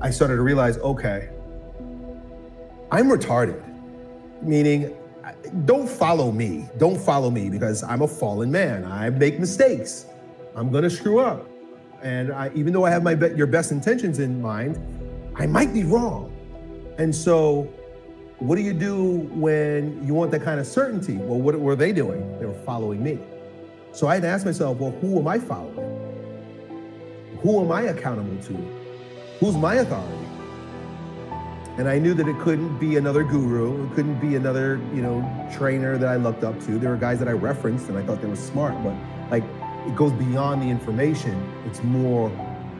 I started to realize, okay, I'm retarded, meaning don't follow me. Don't follow me because I'm a fallen man. I make mistakes. I'm gonna screw up. And I, even though I have my be- your best intentions in mind, I might be wrong. And so, what do you do when you want that kind of certainty? Well, what were they doing? They were following me. So I had to ask myself, well, who am I following? Who am I accountable to? Who's my authority? And I knew that it couldn't be another guru. It couldn't be another, you know, trainer that I looked up to. There were guys that I referenced and I thought they were smart, but like it goes beyond the information. It's more,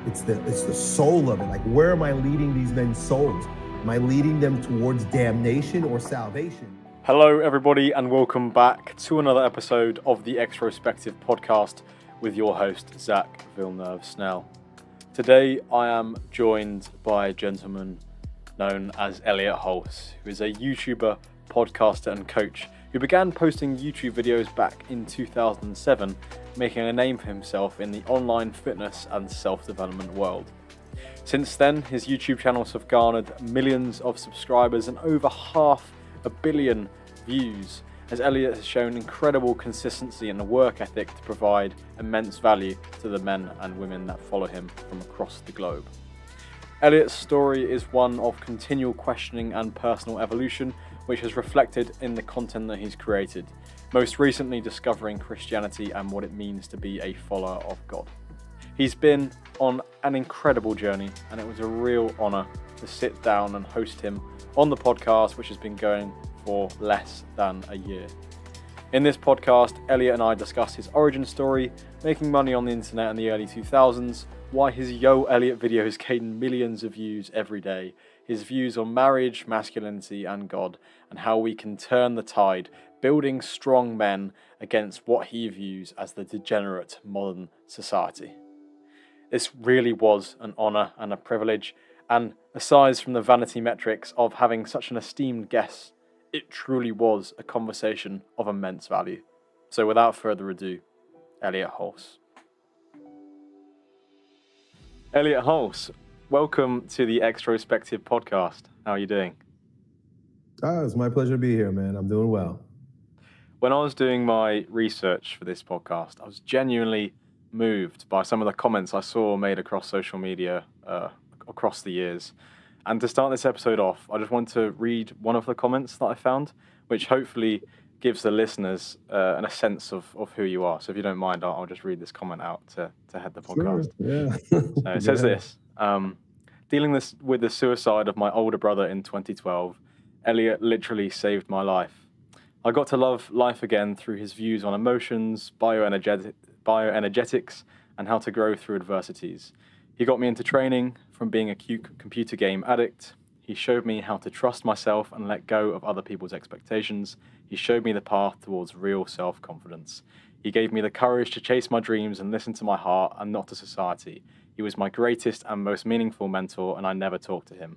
it's the it's the soul of it. Like where am I leading these men's souls? Am I leading them towards damnation or salvation? Hello, everybody, and welcome back to another episode of the Extrospective podcast with your host, Zak Villeneuve Snell. Today, I am joined by a gentleman known as Elliot Hulse, who is a YouTuber, podcaster, and coach who began posting YouTube videos back in 2007, making a name for himself in the online fitness and self development world. Since then, his YouTube channels have garnered millions of subscribers and over half a billion views, as Elliot has shown incredible consistency and a work ethic to provide immense value to the men and women that follow him from across the globe. Elliot's story is one of continual questioning and personal evolution, which has reflected in the content that he's created, most recently discovering Christianity and what it means to be a follower of God. He's been on an incredible journey, and it was a real honour to sit down and host him on the podcast, which has been going for less than a year. In this podcast, Elliot and I discuss his origin story, making money on the internet in the early 2000s, why his Yo Elliot videos gain millions of views every day, his views on marriage, masculinity, and God, and how we can turn the tide, building strong men against what he views as the degenerate modern society. This really was an honour and a privilege, and aside from the vanity metrics of having such an esteemed guest, it truly was a conversation of immense value. So, without further ado, Elliot Hulse. Elliot Hulse, welcome to the Extrospective podcast. How are you doing? Ah, it's my pleasure to be here, man. I'm doing well. When I was doing my research for this podcast, I was genuinely moved by some of the comments I saw made across social media uh, across the years. And to start this episode off, I just want to read one of the comments that I found, which hopefully gives the listeners uh, a sense of, of who you are. So if you don't mind, I'll, I'll just read this comment out to, to head the podcast. Sure, yeah. so it says yeah. this um, Dealing this, with the suicide of my older brother in 2012, Elliot literally saved my life. I got to love life again through his views on emotions, bioenergetics, bioenergetics, and how to grow through adversities. He got me into training from being a cute computer game addict he showed me how to trust myself and let go of other people's expectations. He showed me the path towards real self confidence. He gave me the courage to chase my dreams and listen to my heart and not to society. He was my greatest and most meaningful mentor, and I never talked to him.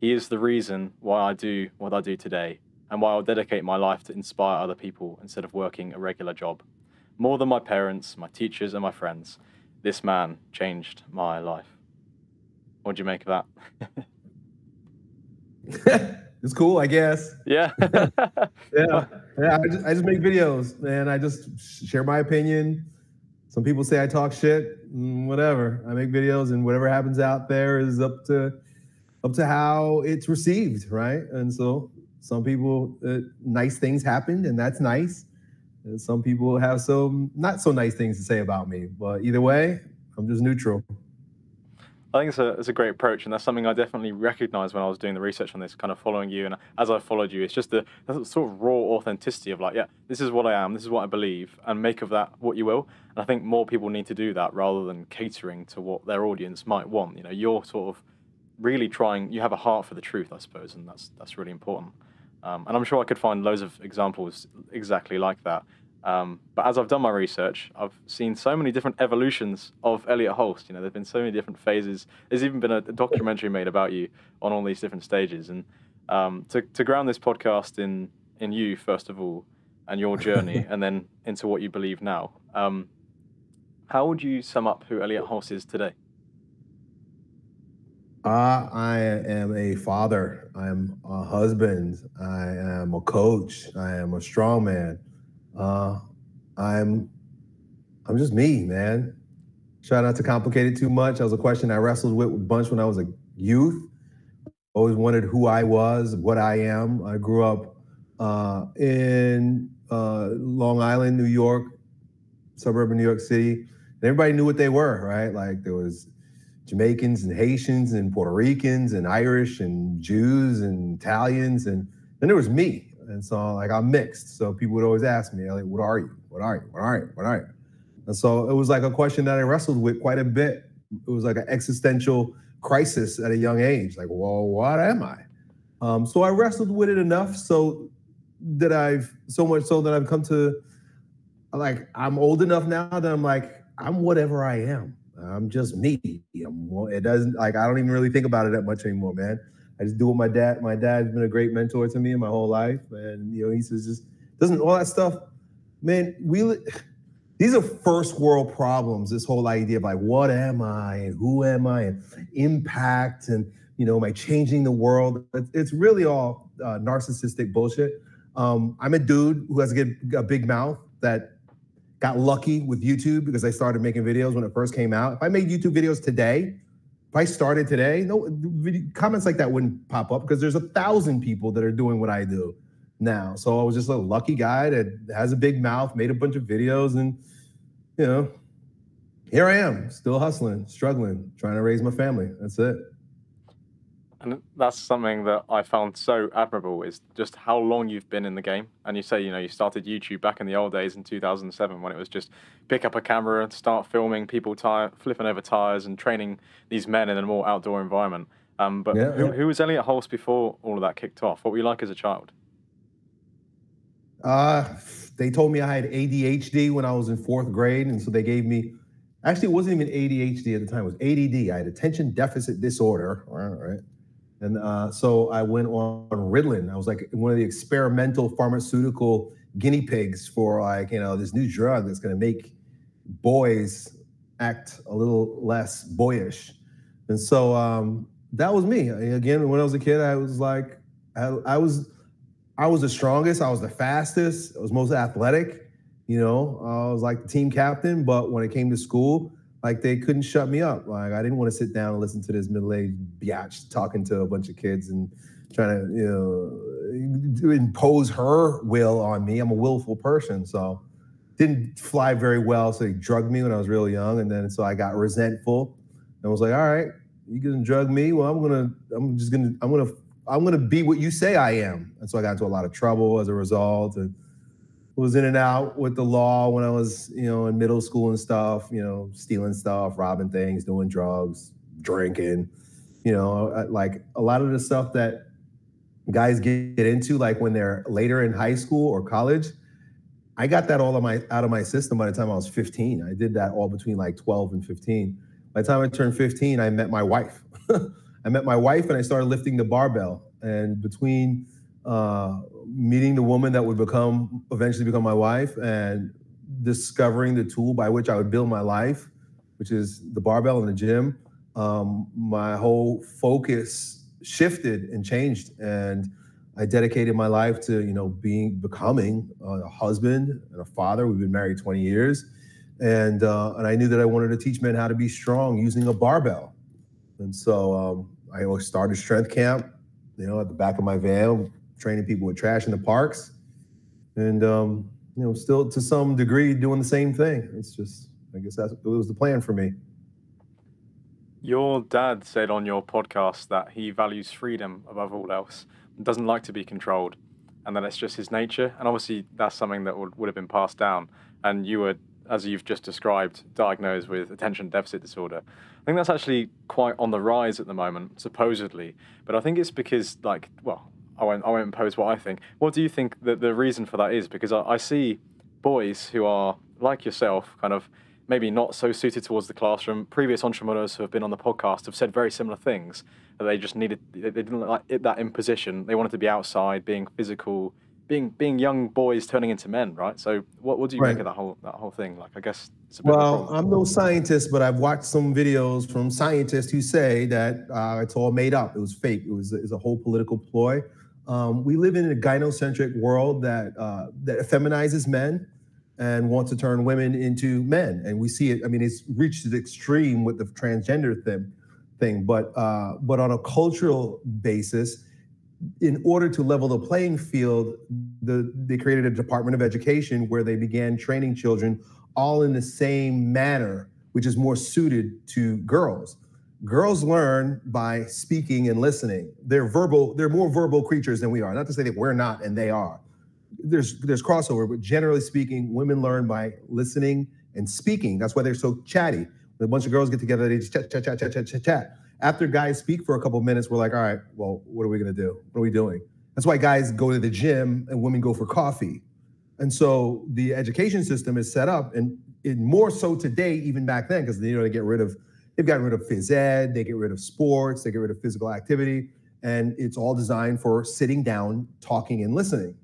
He is the reason why I do what I do today, and why I'll dedicate my life to inspire other people instead of working a regular job. More than my parents, my teachers, and my friends, this man changed my life. What do you make of that? it's cool, I guess. Yeah. yeah. Yeah. I just, I just make videos, man. I just share my opinion. Some people say I talk shit, mm, whatever. I make videos and whatever happens out there is up to up to how it's received, right? And so some people uh, nice things happened and that's nice. And some people have some not so nice things to say about me, but either way, I'm just neutral. I think it's a, it's a great approach, and that's something I definitely recognized when I was doing the research on this, kind of following you. And as I followed you, it's just the, sort of raw authenticity of like, yeah, this is what I am, this is what I believe, and make of that what you will. And I think more people need to do that rather than catering to what their audience might want. You know, you're sort of really trying. You have a heart for the truth, I suppose, and that's that's really important. Um, and I'm sure I could find loads of examples exactly like that. Um, but as I've done my research, I've seen so many different evolutions of Elliot Hulse. You know, there've been so many different phases. There's even been a, documentary made about you on all these different stages. And um, to, to ground this podcast in in you first of all, and your journey, and then into what you believe now. Um, how would you sum up who Elliot Hulse is today? Uh, I am a father. I am a husband. I am a coach. I am a strongman. Uh, I'm I'm just me, man. Try not to complicate it too much. That was a question I wrestled with a bunch when I was a youth. Always wondered who I was, what I am. I grew up uh, in uh, Long Island, New York, suburb of New York City. And everybody knew what they were, right? Like there was Jamaicans and Haitians and Puerto Ricans and Irish and Jews and Italians. And then there was me. And so like I'm mixed. So people would always ask me, like, what are you? What are you? What are you? What are you? And so it was like a question that I wrestled with quite a bit. It was like an existential crisis at a young age. Like, well, what am I? Um, so I wrestled with it enough so that I've so much so that I've come to like I'm old enough now that I'm like I'm whatever I am. I'm just me. I'm, it doesn't like I don't even really think about it that much anymore, man. I just do what my dad. My dad's been a great mentor to me in my whole life, and you know he says just doesn't all that stuff, man. We these are first world problems. This whole idea of like what am I and who am I and impact and you know am I changing the world? It's really all uh, narcissistic bullshit. Um, I'm a dude who has a, a big mouth that got lucky with YouTube because I started making videos when it first came out. If I made YouTube videos today, if I started today, no comments like that wouldn't pop up because there's a thousand people that are doing what I do now. So I was just a lucky guy that has a big mouth, made a bunch of videos, and you know, here I am, still hustling, struggling, trying to raise my family. That's it. And that's something that I found so admirable is just how long you've been in the game. And you say, you know, you started YouTube back in the old days in 2007 when it was just pick up a camera and start filming people tire, flipping over tires and training these men in a more outdoor environment. Um, but yeah, who, yeah. who was Elliot Hulse before all of that kicked off? What were you like as a child? Uh, they told me I had ADHD when I was in fourth grade. And so they gave me, actually, it wasn't even ADHD at the time, it was ADD. I had attention deficit disorder. All right and uh, so I went on Ritalin. I was like one of the experimental pharmaceutical guinea pigs for like, you know, this new drug that's going to make boys act a little less boyish. And so um, that was me. Again, when I was a kid, I was like, I, I was, I was the strongest. I was the fastest. I was most athletic. You know, I was like the team captain. But when it came to school, like they couldn't shut me up. Like I didn't want to sit down and listen to this middle-aged biatch talking to a bunch of kids and trying to, you know, impose her will on me. I'm a willful person, so didn't fly very well. So he drugged me when I was real young, and then so I got resentful and was like, all right, you can drug me. Well, I'm gonna, I'm just gonna, I'm gonna, I'm gonna be what you say I am. And so I got into a lot of trouble as a result, and was in and out with the law when I was, you know, in middle school and stuff, you know, stealing stuff, robbing things, doing drugs, drinking, you know, uh, like a lot of the stuff that guys get into like when they're later in high school or college. I got that all of my out of my system by the time I was 15. I did that all between like 12 and 15. By the time I turned 15, I met my wife. I met my wife and I started lifting the barbell. And between uh, meeting the woman that would become eventually become my wife and discovering the tool by which I would build my life, which is the barbell in the gym, um, my whole focus shifted and changed. And I dedicated my life to, you know, being becoming a husband and a father. We've been married 20 years. And uh, and I knew that I wanted to teach men how to be strong using a barbell. And so um, I started strength camp, you know, at the back of my van, training people with trash in the parks, and um, you know, still to some degree doing the same thing. It's just, I guess that's it was the plan for me. Your dad said on your podcast that he values freedom above all else, and doesn't like to be controlled, and that it's just his nature. And obviously, that's something that would, would have been passed down. And you were, as you've just described, diagnosed with attention deficit disorder. I think that's actually quite on the rise at the moment, supposedly. But I think it's because, like, well, I won't, I won't impose what I think. What do you think that the reason for that is? Because I, I see boys who are like yourself, kind of maybe not so suited towards the classroom. Previous entrepreneurs who have been on the podcast have said very similar things. That they just needed, they didn't like it, that imposition. They wanted to be outside, being physical, being being young boys turning into men, right? So what, what do you Right. make of that whole that whole thing? Like I guess it's Well. I'm no scientist, but I've watched some videos from scientists who say that uh, it's all made up. It was fake. It was, it was a whole political ploy. Um, we live in a gynocentric world that uh, that feminizes men and wants to turn women into men, and we see it. I mean, it's reached its extreme with the transgender thing. Thing, but uh, but on a cultural basis, in order to level the playing field, the, they created a Department of Education where they began training children all in the same manner, which is more suited to girls. Girls learn by speaking and listening. They're verbal, they're more verbal creatures than we are. Not to say that we're not and they are. There's there's crossover, but generally speaking, women learn by listening and speaking. That's why they're so chatty. A bunch of girls get together, they just chat, chat, chat, chat, chat, chat, chat. After guys speak for a couple minutes, we're like, all right, well, what are we gonna do? What are we doing? That's why guys go to the gym and women go for coffee. And so the education system is set up, and it more so today, even back then, because you know they get rid of, they've gotten rid of phys ed, they get rid of sports, they get rid of physical activity, and it's all designed for sitting down, talking, and listening.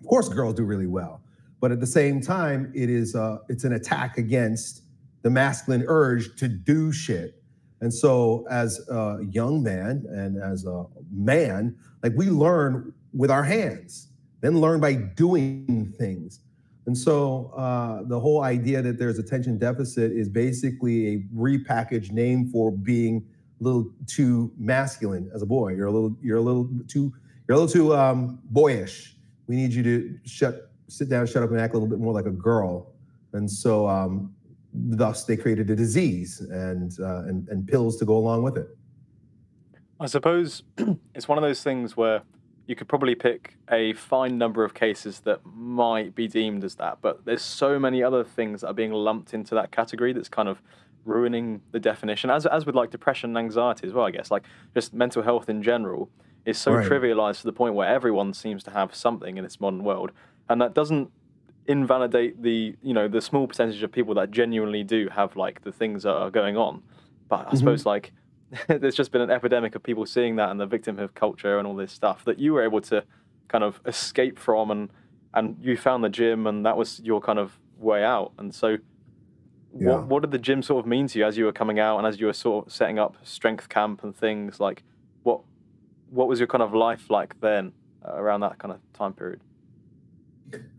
Of course, girls do really well, but at the same time, it is uh, it's an attack against the masculine urge to do shit. And so, as a young man and as a man, like we learn with our hands, then learn by doing things. And so, uh, the whole idea that there's attention deficit is basically a repackaged name for being a little too masculine as a boy. You're a little, you're a little too, you're a little too um, boyish. We need you to shut, sit down, shut up, and act a little bit more like a girl. And so, um, thus, they created a disease and, uh, and and pills to go along with it. I suppose it's one of those things where you could probably pick a fine number of cases that might be deemed as that, but there's so many other things that are being lumped into that category that's kind of ruining the definition. As as with like depression and anxiety as well, I guess. Like just mental health in general is so Right. trivialized to the point where everyone seems to have something in this modern world, and that doesn't invalidate the you know the small percentage of people that genuinely do have like the things that are going on. But I Mhm. suppose like there's just been an epidemic of people seeing that and the victimhood culture and all this stuff that you were able to kind of escape from and and you found the gym and that was your kind of way out. And so Yeah. what what did the gym sort of mean to you as you were coming out and as you were sort of setting up strength camp and things like what what was your kind of life like then uh, around that kind of time period?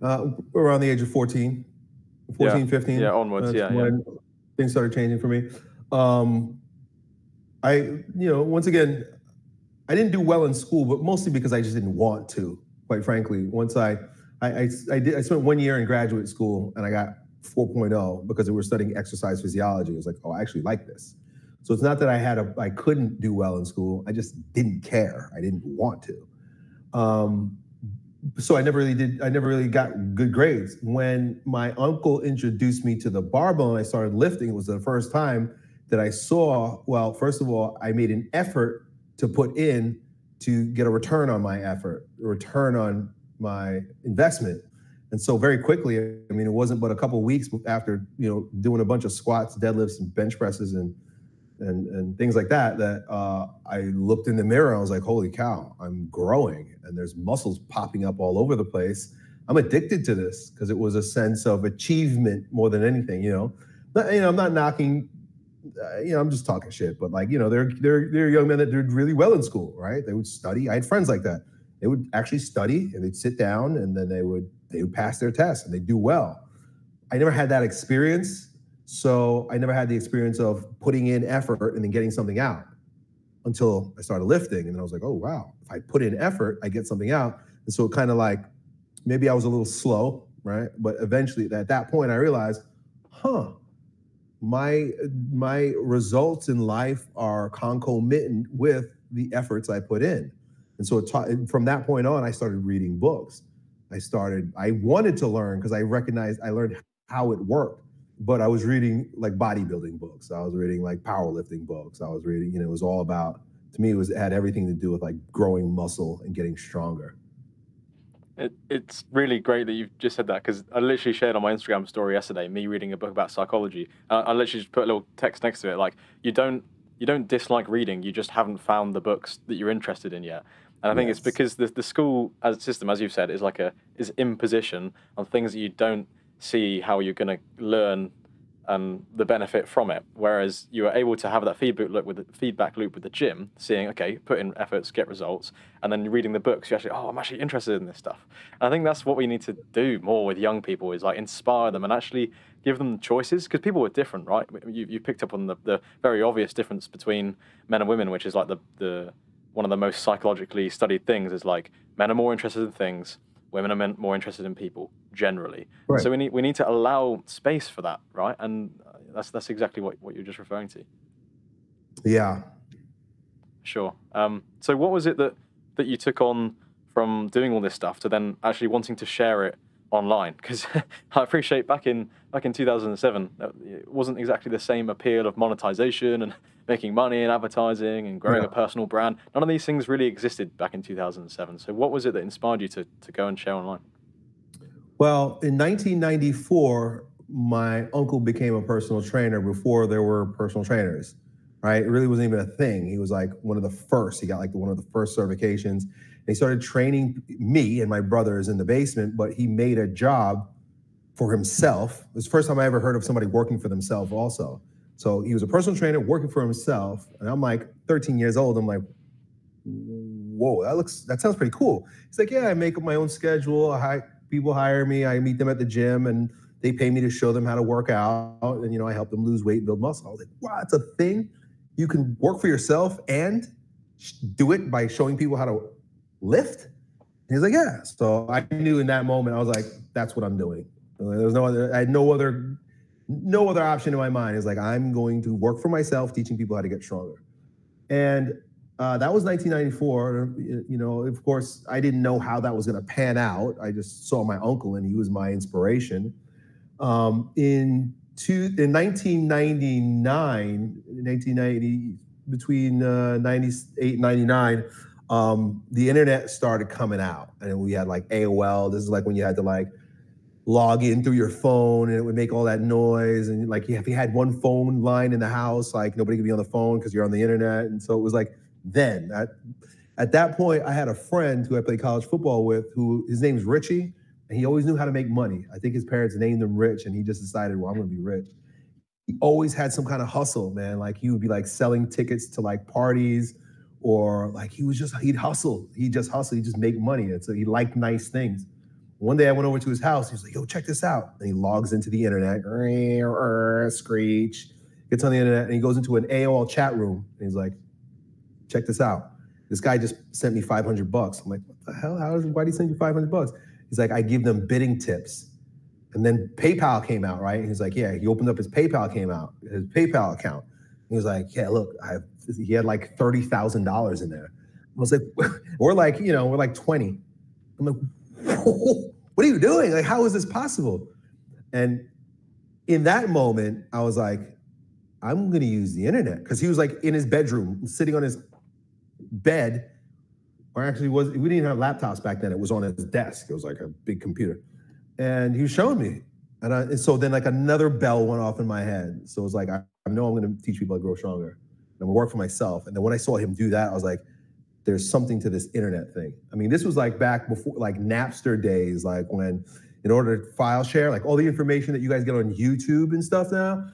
uh, around the age of 14, 14, 15. Yeah, onwards, yeah, yeah. when Things started changing for me. Um, I, you know, once again, I didn't do well in school, but mostly because I just didn't want to, quite frankly. Once I, I, I, I did, I spent one year in graduate school and I got 4.0 because we were studying exercise physiology. I was like, oh, I actually like this. So it's not that I had a, I couldn't do well in school. I just didn't care. I didn't want to. Um, so I never really did. I never really got good grades. When my uncle introduced me to the barbell and I started lifting, it was the first time that I saw. Well, first of all, I made an effort to put in to get a return on my effort, a return on my investment. And so very quickly, I mean, it wasn't but a couple weeks after you know doing a bunch of squats, deadlifts, and bench presses, and and and things like that, that uh, I looked in the mirror. and I was like, "Holy cow! I'm growing, and there's muscles popping up all over the place." I'm addicted to this because it was a sense of achievement more than anything. You know, Not- you know, I'm not knocking. Uh, you know, I'm just talking shit. But like, you know, they're they're they're young men that did really well in school, right? They would study. I had friends like that. They would actually study and they'd sit down and then they would they would pass their tests and they do well. I never had that experience. So I never had the experience of putting in effort and then getting something out until I started lifting. And then I was like, oh, wow, if I put in effort, I get something out. And so it kind of like maybe I was a little slow, right? But eventually at that point, I realized, huh, my my results in life are concomitant with the efforts I put in. And so taught, from that point on, I started reading books. I started, I wanted to learn because I recognized I learned how it worked but I was reading like bodybuilding books. I was reading like powerlifting books. I was reading, you know, it was all about to me it was it had everything to do with like growing muscle and getting stronger. It, it's really great that you've just said that because I literally shared on my Instagram story yesterday me reading a book about psychology. Uh, I literally just put a little text next to it like you don't you don't dislike reading. You just haven't found the books that you're interested in yet. And I think Yes. it's because the the school as a system, as you've said, is like a is imposition on things that you don't see how you're going to learn and the benefit from it. Whereas you are able to have that feedback loop with the feedback loop with the gym, seeing okay, put in efforts, get results, and then reading the books, you actually oh, I'm actually interested in this stuff. And I think that's what we need to do more with young people is like inspire them and actually give them choices because people are different, right? You you picked up on the, the very obvious difference between men and women, which is like the the one of the most psychologically studied things is like men are more interested in things, women are more interested in people generally. Right. So we need we need to allow space for that, right? And uh, that's that's exactly what, what you're just referring to. Yeah. Sure. Um, so what was it that that you took on from doing all this stuff to then actually wanting to share it online? Because I appreciate back in back in 2007, uh, it wasn't exactly the same appeal of monetization and making money and advertising and growing Yeah. a personal brand. None of these things really existed back in 2007. So what was it that inspired you to to go and share online? Well, in 1994, my uncle became a personal trainer before there were personal trainers, right? It really wasn't even a thing. He was like one of the first. He got like one of the first certifications. And he started training me and my brothers in the basement, but he made a job for himself. It was the first time I ever heard of somebody working for themselves also. So he was a personal trainer working for himself. And I'm like 13 years old. I'm like, whoa, that looks, that sounds pretty cool. He's like, yeah, I make up my own schedule. I, people hire me. I meet them at the gym and they pay me to show them how to work out. And, you know, I help them lose weight and build muscle. I was like, wow, it's a thing. You can work for yourself and do it by showing people how to lift. He's like, yeah. So I knew in that moment, I was like, that's what I'm doing. There was no other, I had no other, no other option in my mind. It's like, I'm going to work for myself, teaching people how to get stronger. And uh, that was 1994. You you know, of course, I didn't know how that was going to pan out. I just saw my uncle, and he was my inspiration. Um, in two, in 1999, 1990, between uh, 98 and 99, um, the internet started coming out, and we had like AOL. This is like when you had to like log in through your phone, and it would make all that noise. And like, if you had one phone line in the house, like nobody could be on the phone because you're on the internet. And so it was like then at, at that point i had a friend who i played college football with who his name's richie and he always knew how to make money. I think his parents named him rich and he just decided well i'm going to be rich. He always had some kind of hustle man. Like he would be like selling tickets to like parties or like he was just he'd hustle. He just hustle. He just make money. And so he liked nice things one day i went over to his house he was like yo check this out and he logs into the internet screech gets on the internet and he goes into an aol chat room and he's like check this out. This guy just sent me 500 bucks. I'm like, what the hell? How is, why did he send you 500 bucks? He's like, I give them bidding tips. And then PayPal came out, right? And he's like, yeah, he opened up his PayPal came out, his PayPal account. He was like, yeah, look, I he had like $30,000 in there. I was like, we're like, you know, we're like 20. I'm like, what are you doing? Like, how is this possible? And in that moment, I was like, I'm gonna use the internet. Cause he was like in his bedroom, sitting on his bed, or actually was we didn't have laptops back then. It was on his desk. It was like a big computer, and he was showing me. And, I, and so then like another bell went off in my head. So it was like I, I know I'm going to teach people to grow stronger. And I'm gonna work for myself. And then when I saw him do that, I was like, there's something to this internet thing. I mean, this was like back before like Napster days, like when in order to file share, like all the information that you guys get on YouTube and stuff now,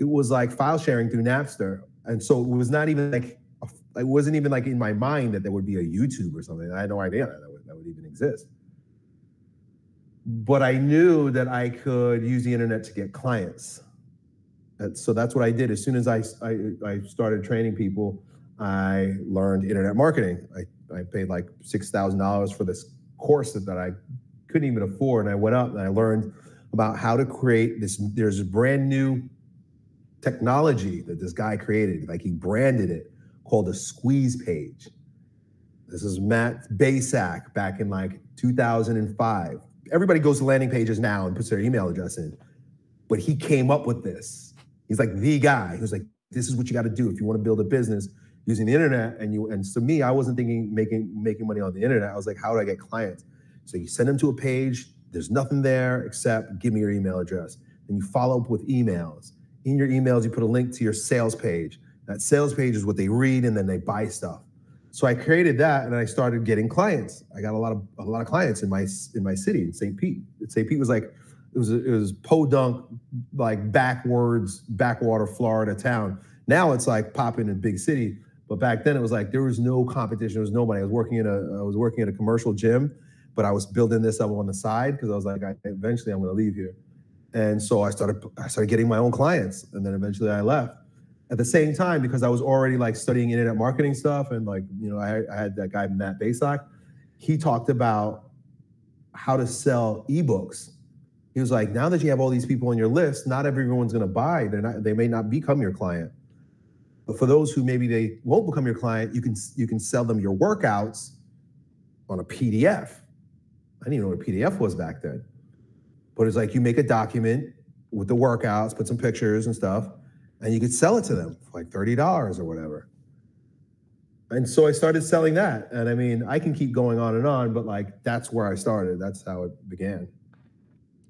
it was like file sharing through Napster. And so it was not even like it wasn't even like in my mind that there would be a YouTube or something. I had no idea that would, that would even exist. But I knew that I could use the internet to get clients. And so that's what I did. As soon as I, I, I started training people, I learned internet marketing. I, I paid like $6,000 for this course that, that I couldn't even afford. And I went up and I learned about how to create this. There's a brand new technology that this guy created. Like he branded it called a squeeze page. This is Matt Bacak back in like 2005. Everybody goes to landing pages now and puts their email address in. But he came up with this. He's like the guy. He was like, this is what you got to do if you want to build a business using the internet. And you and to me, I wasn't thinking making making money on the internet. I was like, how do I get clients? So you send them to a page. There's nothing there except give me your email address. Then you follow up with emails. In your emails, you put a link to your sales page. That sales page is what they read and then they buy stuff. So I created that and I started getting clients. I got a lot of a lot of clients in my in my city in St. Pete. St. Pete was like it was it was podunk like backwards backwater Florida town. Now it's like popping in big city, but back then it was like there was no competition. There was nobody. I was working in a I was working at a commercial gym, but I was building this up on the side because I was like I, eventually I'm going to leave here. And so I started I started getting my own clients and then eventually I left at the same time, because I was already like studying internet marketing stuff, and like you know, I, I had that guy Matt Bacak. He talked about how to sell ebooks. He was like, now that you have all these people on your list, not everyone's going to buy. They're not. They may not become your client. But for those who maybe they won't become your client, you can you can sell them your workouts on a PDF. I didn't even know what a PDF was back then. But it's like you make a document with the workouts, put some pictures and stuff, and you could sell it to them for like $30 or whatever. And so I started selling that. And I mean, I can keep going on and on, but like that's where I started. That's how it began.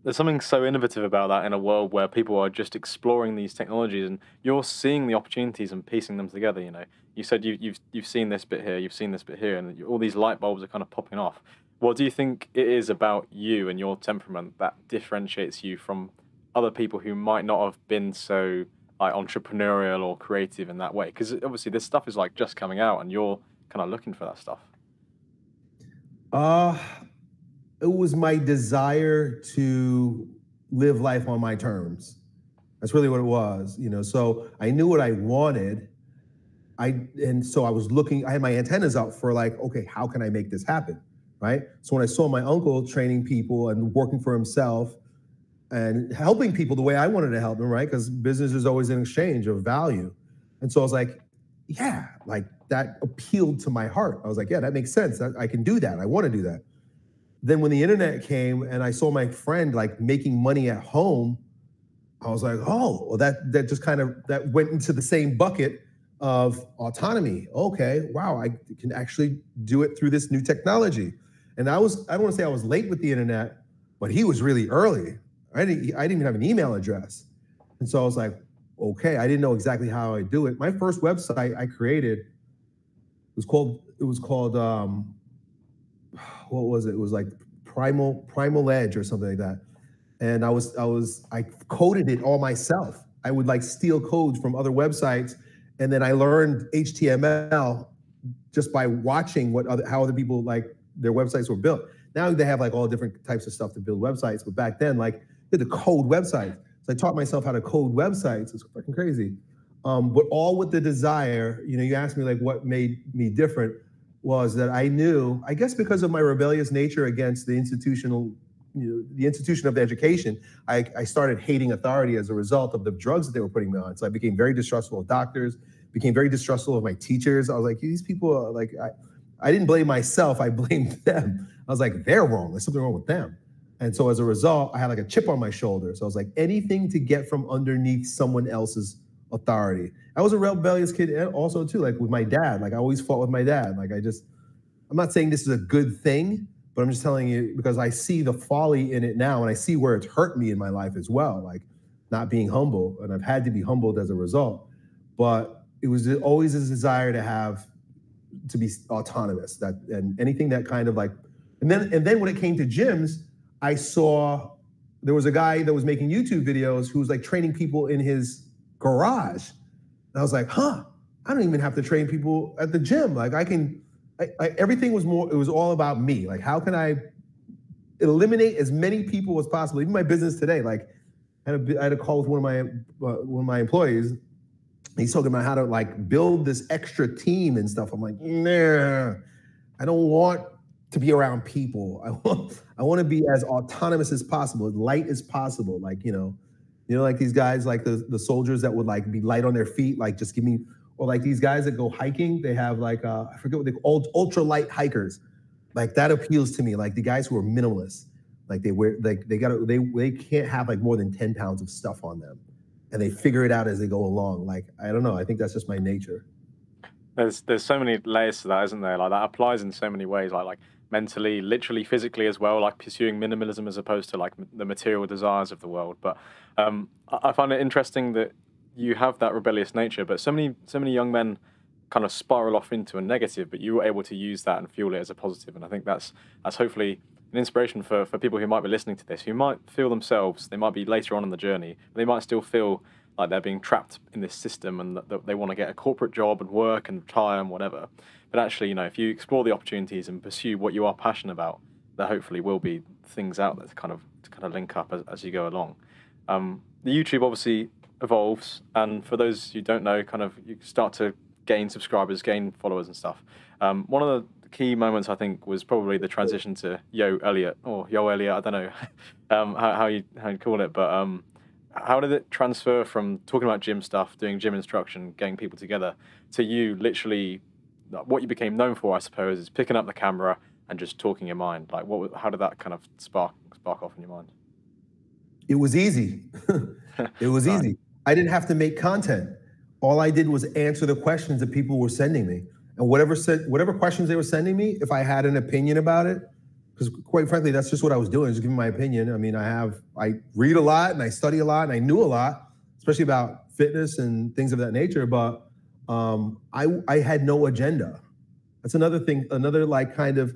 There's something so innovative about that in a world where people are just exploring these technologies and you're seeing the opportunities and piecing them together. You know, you said you, you've you've seen this bit here, you've seen this bit here, and all these light bulbs are kind of popping off. What do you think it is about you and your temperament that differentiates you from other people who might not have been so like entrepreneurial or creative in that way? Because obviously this stuff is like just coming out, and you're kind of looking for that stuff. Uh, it was my desire to live life on my terms. That's really what it was, you know. So I knew what I wanted. I and so I was looking. I had my antennas out for like, okay, how can I make this happen, right? So when I saw my uncle training people and working for himself, and helping people the way I wanted to help them, right? Because business is always an exchange of value. And so I was like, yeah, like that appealed to my heart. I was like, yeah, that makes sense. I, I can do that. I want to do that. Then when the internet came and I saw my friend like making money at home, I was like, oh, well, that that just kind of that went into the same bucket of autonomy. Okay, wow, I can actually do it through this new technology. And I was, I don't want to say I was late with the internet, but he was really early. I didn't, I didn't even have an email address. And so I was like, okay, I didn't know exactly how I do it. My first website I created was called, it was called, um, what was it? It was like Primal, Primal Edge or something like that. And I was, I was, I coded it all myself. I would like steal codes from other websites. And then I learned HTML just by watching what other, how other people like their websites were built. Now they have like all different types of stuff to build websites, but back then, like they had to code websites. So I taught myself how to code websites. It's fucking crazy. Um, but all with the desire, you know, you asked me like what made me different was that I knew, I guess because of my rebellious nature against the institutional, you know, the institution of the education, I, I started hating authority as a result of the drugs that they were putting me on. So I became very distrustful of doctors, became very distrustful of my teachers. I was like, these people are like, I, I didn't blame myself, I blamed them. I was like, they're wrong. There's something wrong with them. And so as a result, I had like a chip on my shoulder. So I was like, anything to get from underneath someone else's authority. I was a rebellious kid also too, like with my dad. Like I always fought with my dad. Like I just, I'm not saying this is a good thing, but I'm just telling you because I see the folly in it now and I see where it's hurt me in my life as well. Like not being humble. And I've had to be humbled as a result. But it was always a desire to have to be autonomous. That and anything that kind of like and then and then when it came to gyms, I saw there was a guy that was making YouTube videos who was like training people in his garage. And I was like, huh, I don't even have to train people at the gym. Like I can, I, I, everything was more, it was all about me. Like, how can I eliminate as many people as possible? Even my business today, like I had a, I had a call with one of my, uh, one of my employees. He's talking about how to like build this extra team and stuff. I'm like, nah, I don't want to be around people. I want I want to be as autonomous as possible, as light as possible. Like you know, you know, like these guys, like the the soldiers that would like be light on their feet, like just give me, or like these guys that go hiking. They have like uh, I forget what they call ultra light hikers. Like that appeals to me. Like the guys who are minimalists, like they wear like they gotta, they they can't have like more than ten pounds of stuff on them, and they figure it out as they go along. Like I don't know. I think that's just my nature. There's there's so many layers to that, isn't there? Like that applies in so many ways. Like like mentally, literally, physically as well, like pursuing minimalism as opposed to like the material desires of the world. But um, I find it interesting that you have that rebellious nature, but so many so many young men kind of spiral off into a negative, but you were able to use that and fuel it as a positive. And I think that's that's hopefully an inspiration for, for people who might be listening to this, who might feel themselves, they might be later on in the journey, they might still feel like they're being trapped in this system and that they want to get a corporate job and work and retire and whatever. But actually, you know, if you explore the opportunities and pursue what you are passionate about, there hopefully will be things out there to kind of to kind of link up as, as you go along. Um, the YouTube obviously evolves, and for those who don't know, kind of you start to gain subscribers, gain followers, and stuff. Um, one of the key moments I think was probably the transition to Yo Elliott or Yo Elliott. I don't know um, how, how, you how you call it, but um, how did it transfer from talking about gym stuff, doing gym instruction, getting people together, to you literally what you became known for, I suppose, is picking up the camera and just talking your mind. Like, what? How did that kind of spark spark off in your mind? It was easy. it was right. easy. I didn't have to make content. All I did was answer the questions that people were sending me, and whatever whatever questions they were sending me, if I had an opinion about it, because quite frankly, that's just what I was doing, just giving my opinion. I mean, I have I read a lot and I study a lot and I knew a lot, especially about fitness and things of that nature. But um, I I had no agenda. That's another thing, another like kind of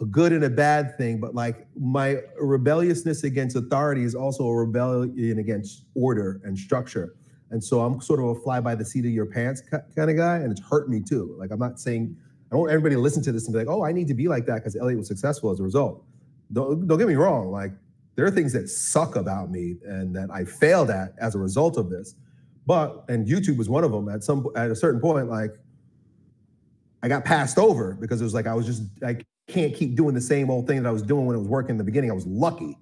a good and a bad thing. But like my rebelliousness against authority is also a rebellion against order and structure. And so I'm sort of a fly by the seat of your pants kind of guy, and it's hurt me too. Like I'm not saying I want everybody to listen to this and be like, oh, I need to be like that because Elliott was successful as a result. Don't, don't get me wrong. Like there are things that suck about me and that I failed at as a result of this. But and YouTube was one of them. At some at a certain point, like I got passed over because it was like I was just I can't keep doing the same old thing that I was doing when it was working in the beginning. I was lucky.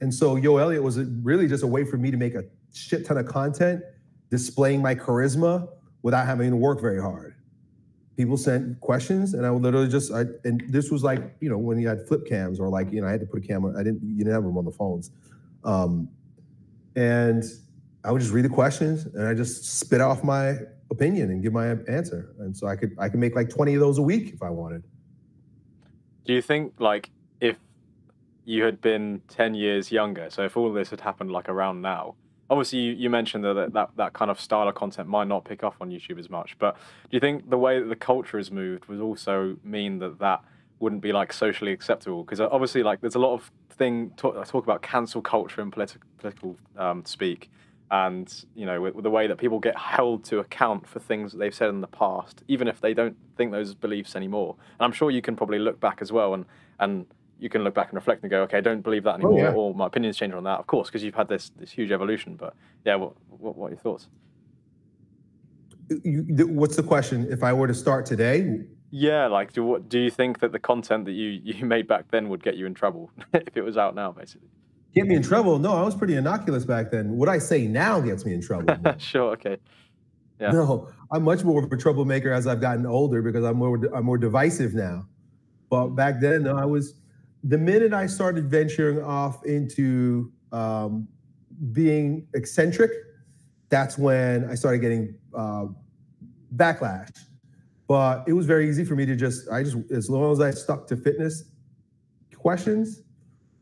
And so Yo Elliott was really just a way for me to make a shit ton of content, displaying my charisma without having to work very hard people sent questions and I would literally just I and this was like, you know, when you had flip cams or like, you know, I had to put a camera, I didn't you didn't have them on the phones. Um, and I would just read the questions and I just spit off my opinion and give my answer. And so I could I could make like 20 of those a week if I wanted. Do you think like if you had been 10 years younger, so if all this had happened like around now, obviously you, you mentioned that, that that kind of style of content might not pick up on YouTube as much, but do you think the way that the culture has moved would also mean that that wouldn't be like socially acceptable? Because uh, obviously, like there's a lot of thing talk, talk about cancel culture and politi- political um, speak, and you know with, with, the way that people get held to account for things that they've said in the past, even if they don't think those beliefs anymore. And I'm sure you can probably look back as well and and you can look back and reflect and go, okay, I don't believe that oh, anymore, oh, yeah. or my opinion's changed on that. Of course, because you've had this this huge evolution. But yeah, what what, what are your thoughts? You, what's the question? If I were to start today, yeah, like do what do you think that the content that you you made back then would get you in trouble if it was out now, basically? Get me in trouble? No, I was pretty innocuous back then. What I say now gets me in trouble. sure, okay. Yeah. No, I'm much more of a troublemaker as I've gotten older because I'm more I'm more divisive now. But back then, no, I was the minute I started venturing off into um, being eccentric, that's when I started getting uh, backlash. But it was very easy for me to just, I just, as long as I stuck to fitness questions,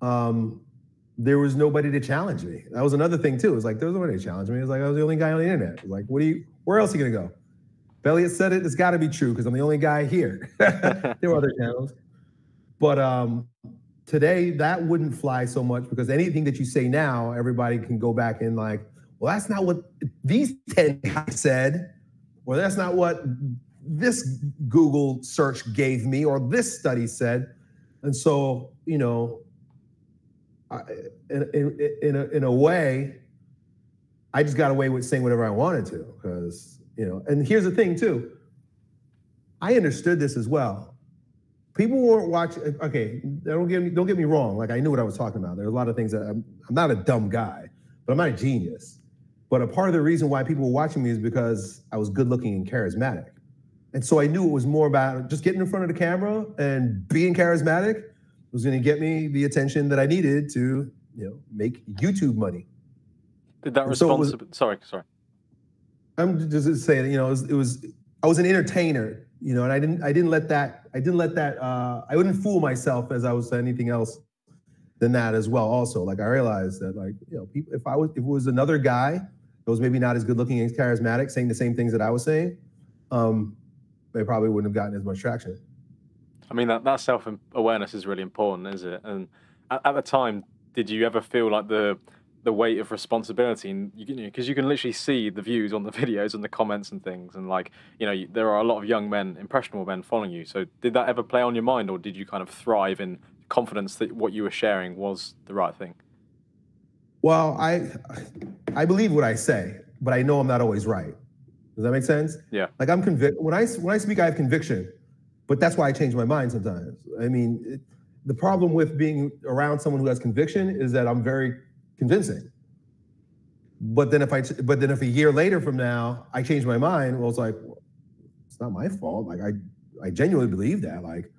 um, there was nobody to challenge me. That was another thing too. It was like there was nobody to challenge me. It was like I was the only guy on the internet. like, what do you? Where else are you gonna go? Elliott said it. It's got to be true because I'm the only guy here. there were other channels, but um, today, that wouldn't fly so much because anything that you say now, everybody can go back and like, well, that's not what these 10 guys said, or that's not what this Google search gave me, or this study said. And so, you know, I, in, in, in, a, in a way, I just got away with saying whatever I wanted to because, you know, and here's the thing too. I understood this as well people weren't watching. Okay, don't get me don't get me wrong. Like I knew what I was talking about. There are a lot of things that I'm, I'm not a dumb guy, but I'm not a genius. But a part of the reason why people were watching me is because I was good looking and charismatic. And so I knew it was more about just getting in front of the camera and being charismatic was going to get me the attention that I needed to, you know, make YouTube money. Did that response? So sorry, sorry. I'm just saying, you know, it was, it was I was an entertainer you know, and I didn't I didn't let that I didn't let that uh, I wouldn't fool myself as I was anything else than that as well. Also, like I realized that like you know people if I was if it was another guy that was maybe not as good looking and charismatic, saying the same things that I was saying, um, they probably wouldn't have gotten as much traction. I mean, that, that self awareness is really important, is it? And at, at, the time, did you ever feel like the the weight of responsibility? And you can because you, can literally see the views on the videos and the comments and things, and like you know, there are a lot of young men, impressionable men, following you. So did that ever play on your mind, or did you kind of thrive in confidence that what you were sharing was the right thing? Well, I I believe what I say, but I know I'm not always right. Does that make sense? Yeah. Like I'm convict when I when I speak, I have conviction, but that's why I change my mind sometimes. I mean, it, the problem with being around someone who has conviction is that I'm very convincing. But then if I but then if a year later from now I change my mind, well, it's like well, it's not my fault. Like I I genuinely believe that. Like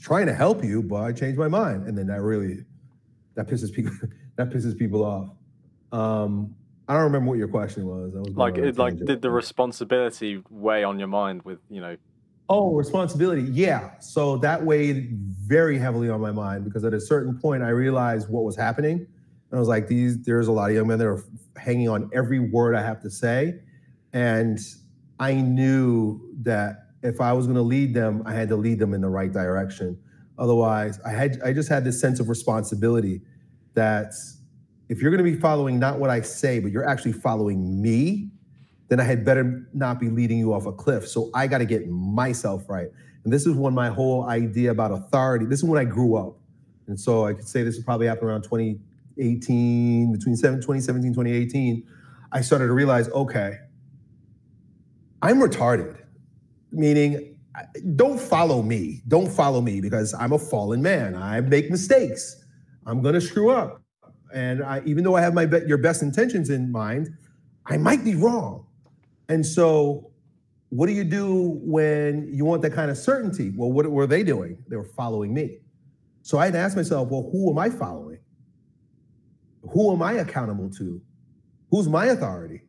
trying to help you, but I changed my mind, and then that really that pisses people that pisses people off. Um, I don't remember what your question was. was like, it, like, did the responsibility weigh on your mind with you know? Oh, responsibility. Yeah. So that weighed very heavily on my mind because at a certain point I realized what was happening, and I was like, these. There's a lot of young men that are hanging on every word I have to say, and I knew that if I was going to lead them, I had to lead them in the right direction. Otherwise, I had I just had this sense of responsibility that if you're going to be following not what I say, but you're actually following me, then I had better not be leading you off a cliff. So I got to get myself right. And this is when my whole idea about authority, this is when I grew up. And so I could say this would probably happened around 2018, between 2017, 2018. I started to realize, okay, I'm retarded, meaning don't follow me. Don't follow me because I'm a fallen man. I make mistakes. I'm going to screw up. And I, even though I have my be- your best intentions in mind, I might be wrong. And so, what do you do when you want that kind of certainty? Well, what were they doing? They were following me. So I had to ask myself, well, who am I following? Who am I accountable to? Who's my authority?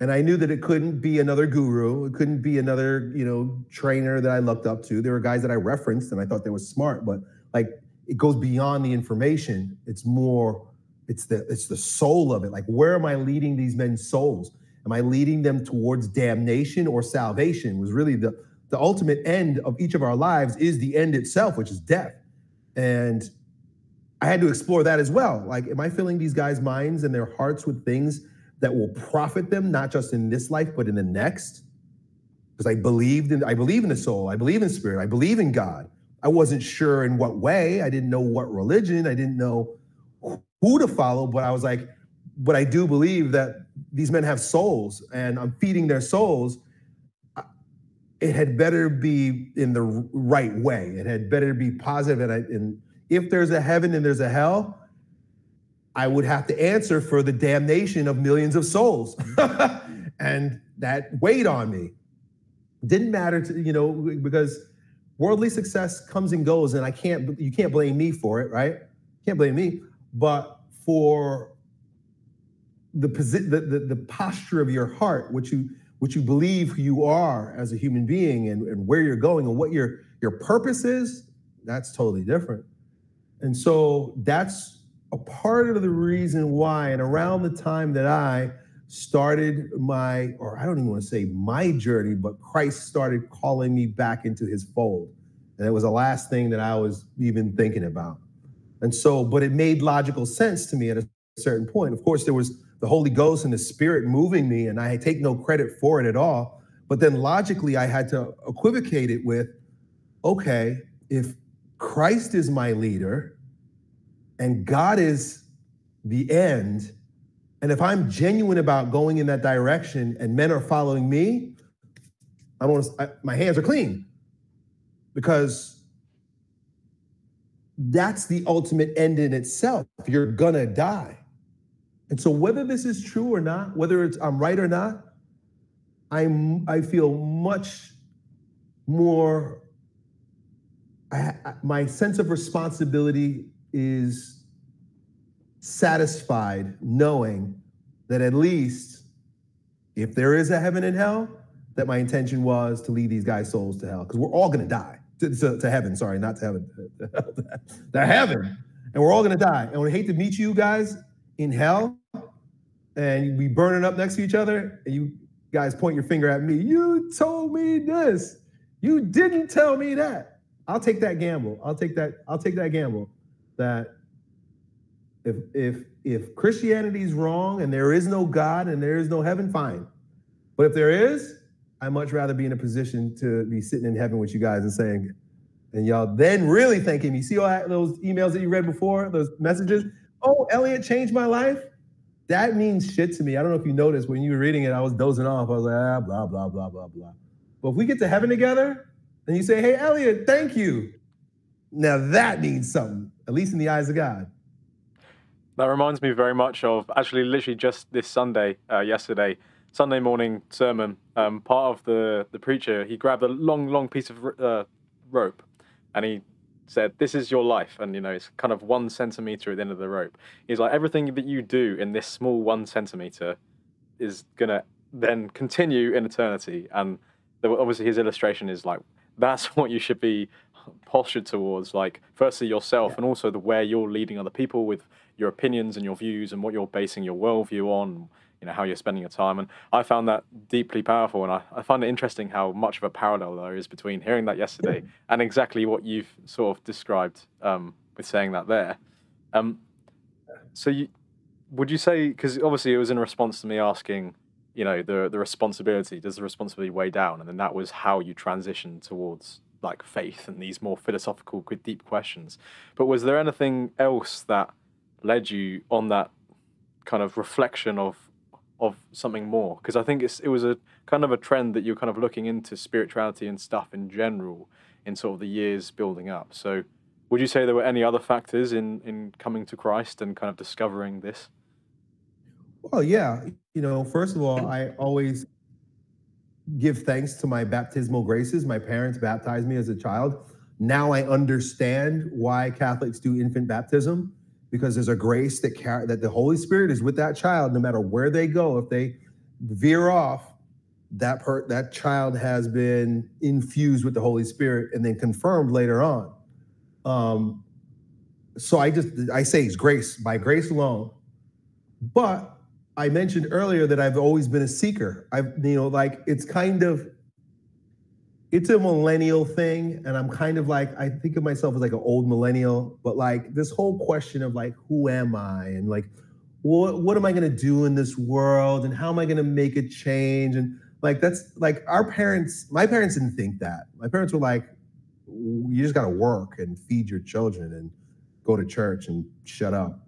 And I knew that it couldn't be another guru. It couldn't be another, you know, trainer that I looked up to. There were guys that I referenced and I thought they were smart, but like it goes beyond the information. It's more, it's the it's the soul of it. Like, where am I leading these men's souls? Am I leading them towards damnation or salvation? Was really the the ultimate end of each of our lives is the end itself, which is death. And I had to explore that as well. Like, am I filling these guys' minds and their hearts with things that will profit them, not just in this life, but in the next? Because I believed in, I believe in the soul, I believe in spirit, I believe in God. I wasn't sure in what way. I didn't know what religion. I didn't know who to follow, but I was like, but I do believe that these men have souls and I'm feeding their souls. It had better be in the right way. It had better be positive. And, I, and if there's a heaven and there's a hell, I would have to answer for the damnation of millions of souls. and that weighed on me. Didn't matter to, you know, because worldly success comes and goes, and I can't you can't blame me for it, right? Can't blame me. But for the posi- the, the, the posture of your heart, what you you believe who you are as a human being and, and where you're going and what your your purpose is, that's totally different. And so that's a part of the reason why, and around the time that I started my, or I don't even want to say my journey, but Christ started calling me back into his fold. And it was the last thing that I was even thinking about. And so, but it made logical sense to me at a certain point. Of course, there was the Holy Ghost and the Spirit moving me, and I take no credit for it at all. But then logically, I had to equivocate it with okay, if Christ is my leader and God is the end, and if I'm genuine about going in that direction and men are following me, I'm on, I, my hands are clean because that's the ultimate end in itself. You're gonna die. And so whether this is true or not, whether it's I'm right or not, I'm I feel much more I, my sense of responsibility is satisfied knowing that at least if there is a heaven and hell, that my intention was to lead these guys' souls to hell because we're all going to die to, to, to, heaven. Sorry, not to heaven, to heaven, and we're all going to die. And I would hate to meet you guys in hell, and we burning up next to each other, and you guys point your finger at me. You told me this. You didn't tell me that. I'll take that gamble. I'll take that. I'll take that gamble. That if if if Christianity is wrong and there is no God and there is no heaven, fine. But if there is, I'd much rather be in a position to be sitting in heaven with you guys and saying, and y'all then really thanking me. See all that, those emails that you read before, those messages? Oh, Elliot changed my life. That means shit to me. I don't know if you noticed when you were reading it, I was dozing off. I was like, ah, blah, blah, blah, blah, blah. But if we get to heaven together and you say, hey, Elliot, thank you. Now that means something, at least in the eyes of God. That reminds me very much of actually, literally just this Sunday, uh, yesterday, Sunday morning sermon. Um, part of the the preacher, he grabbed a long, long piece of uh, rope, and he said, "This is your life," and you know it's kind of one centimeter at the end of the rope. He's like, everything that you do in this small one centimeter is gonna then continue in eternity. And obviously, his illustration is like that's what you should be postured towards. Like, firstly yourself, yeah. and also the where you're leading other people with your opinions and your views and what you're basing your worldview on you know how you're spending your time and i found that deeply powerful and i, I find it interesting how much of a parallel there is between hearing that yesterday and exactly what you've sort of described um, with saying that there um, so you would you say because obviously it was in response to me asking you know the the responsibility does the responsibility weigh down and then that was how you transitioned towards like faith and these more philosophical deep questions but was there anything else that led you on that kind of reflection of of something more because I think it's it was a kind of a trend that you're kind of looking into spirituality and stuff in general in sort of the years building up. So would you say there were any other factors in in coming to Christ and kind of discovering this? Well, yeah, you know, first of all, I always give thanks to my baptismal graces. My parents baptized me as a child. Now I understand why Catholics do infant baptism because there's a grace that car- that the Holy Spirit is with that child no matter where they go. If they veer off, that per- that child has been infused with the Holy Spirit and then confirmed later on. Um, so I just I say it's grace by grace alone. But I mentioned earlier that I've always been a seeker. I've you know like it's kind of it's a millennial thing and i'm kind of like i think of myself as like an old millennial but like this whole question of like who am i? And like what, what am i going to do in this world? And how am i going to make a change? And like that's like our parents my parents didn't think that. My parents were like you just got to work and feed your children and go to church and shut up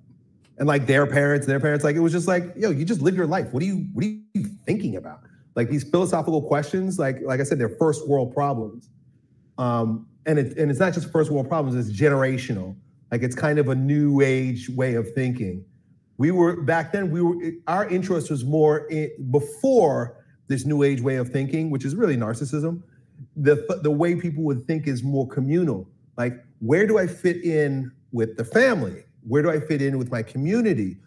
and like their parents their parents like it was just like yo you just live your life what are you what are you thinking about like these philosophical questions, like like I said, they're first world problems. Um, and it, and it's not just first world problems; it's generational. Like it's kind of a new age way of thinking. We were back then. We were our interest was more in, before this new age way of thinking, which is really narcissism. The the way people would think is more communal. Like where do I fit in with the family? Where do I fit in with my community?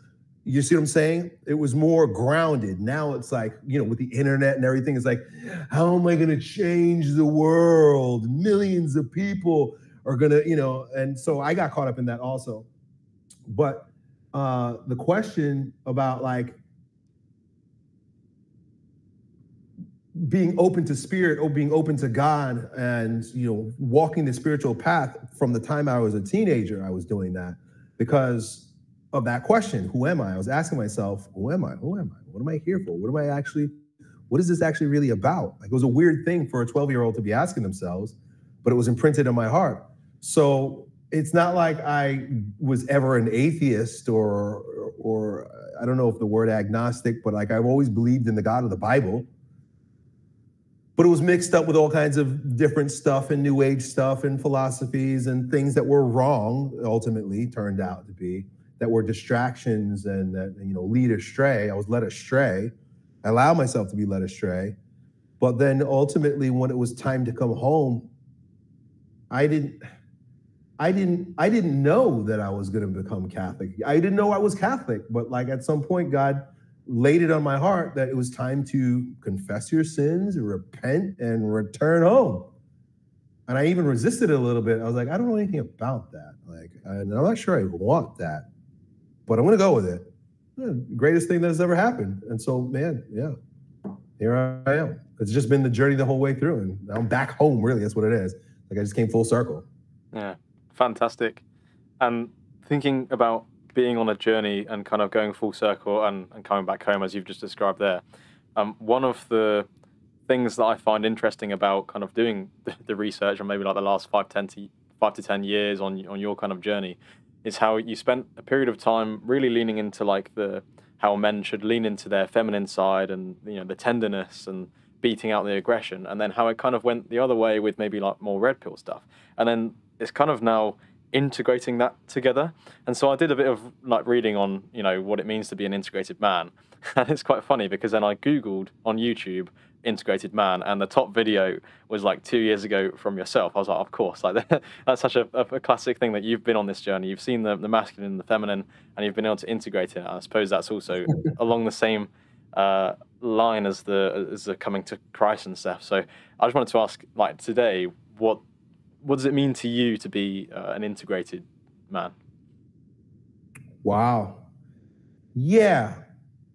You see what I'm saying? It was more grounded. Now it's like, you know, with the internet and everything, it's like, how am I going to change the world? Millions of people are going to, you know, and so I got caught up in that also. But uh, the question about like being open to spirit or being open to God and, you know, walking the spiritual path from the time I was a teenager, I was doing that because of that question who am i? I was asking myself who am i? Who am i? What am i here for? What am i actually what is this actually really about? Like it was a weird thing for a 12 year old to be asking themselves but it was imprinted in my heart. So it's not like i was ever an atheist or or i don't know if the word agnostic but like i've always believed in the god of the bible but it was mixed up with all kinds of different stuff and new age stuff and philosophies and things that were wrong ultimately turned out to be that were distractions and that you know lead astray. I was led astray. I allowed myself to be led astray. But then ultimately, when it was time to come home, I didn't. I didn't. I didn't know that I was going to become Catholic. I didn't know I was Catholic. But like at some point, God laid it on my heart that it was time to confess your sins, repent, and return home. And I even resisted it a little bit. I was like, I don't know anything about that. Like, and I'm not sure I want that but I'm going to go with it. yeah, greatest thing that has ever happened. And so, man, yeah, here I am. It's just been the journey the whole way through, and I'm back home. Really, that's what it is. Like I just came full circle. Yeah, fantastic. And thinking about being on a journey and kind of going full circle and, and coming back home as you've just described there. Um, one of the things that I find interesting about kind of doing the, the research and maybe like the last five, 10 to, five to 10 years on, on your kind of journey is how you spent a period of time really leaning into like the, how men should lean into their feminine side and, you know, the tenderness and beating out the aggression. And then how it kind of went the other way with maybe like more red pill stuff. And then it's kind of now integrating that together. And so I did a bit of like reading on, you know, what it means to be an integrated man. And it's quite funny because then I Googled on YouTube integrated man and the top video was like two years ago from yourself. I was like of course. Like that's such a, a, classic thing that you've been on this journey. You've seen the, the masculine and the feminine and you've been able to integrate it. I suppose that's also along the same uh, line as the as the coming to christ and stuff. So i just wanted to ask like today what what does it mean to you to be uh, an integrated man? Wow. Yeah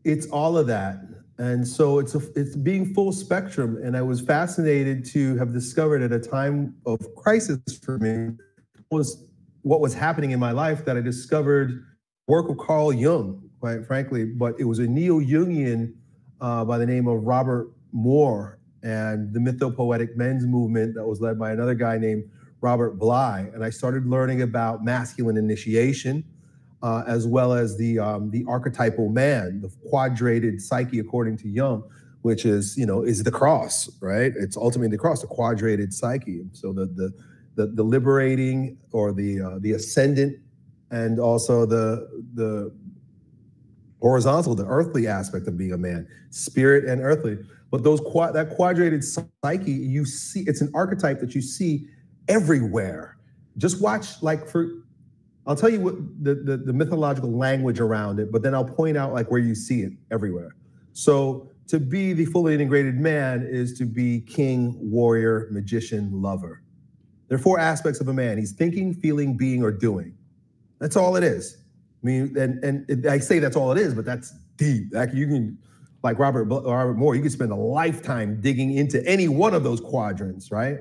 it's all of that. And so it's a, it's being full spectrum. And i was fascinated to have discovered at a time of crisis for me was what was happening in my life that i discovered work of carl jung quite frankly. But it was a neo-jungian uh, by the name of robert moore and the mythopoetic men's movement that was led by another guy named robert bly and i started learning about masculine initiation uh, as well as the um, the archetypal man, the quadrated psyche, according to Jung, which is you know is the cross, right? It's ultimately the cross, the quadrated psyche. So the the the, the liberating or the uh, the ascendant, and also the the horizontal, the earthly aspect of being a man, spirit and earthly. But those that quadrated psyche, you see, it's an archetype that you see everywhere. Just watch, like for I'll tell you what the, the, the mythological language around it, but then I'll point out like where you see it everywhere. So to be the fully integrated man is to be king, warrior, magician, lover. There are four aspects of a man. He's thinking, feeling, being, or doing. That's all it is. I mean, and and I say that's all it is, but that's deep. Like you can, like Robert Robert Moore, you could spend a lifetime digging into any one of those quadrants, right?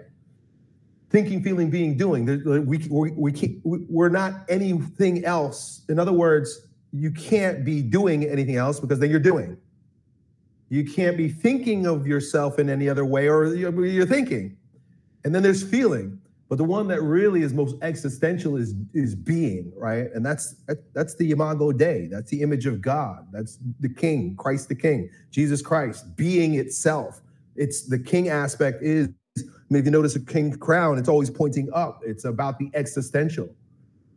Thinking, feeling, being, doing. We, we, we can't, we're not anything else. In other words, you can't be doing anything else because then you're doing. You can't be thinking of yourself in any other way or you're thinking. And then there's feeling. But the one that really is most existential is is being, right? And that's that's the imago Dei. That's the image of God. That's the King, Christ the King, Jesus Christ, being itself. It's the King aspect is mean, if you notice a king crown, it's always pointing up. It's about the existential.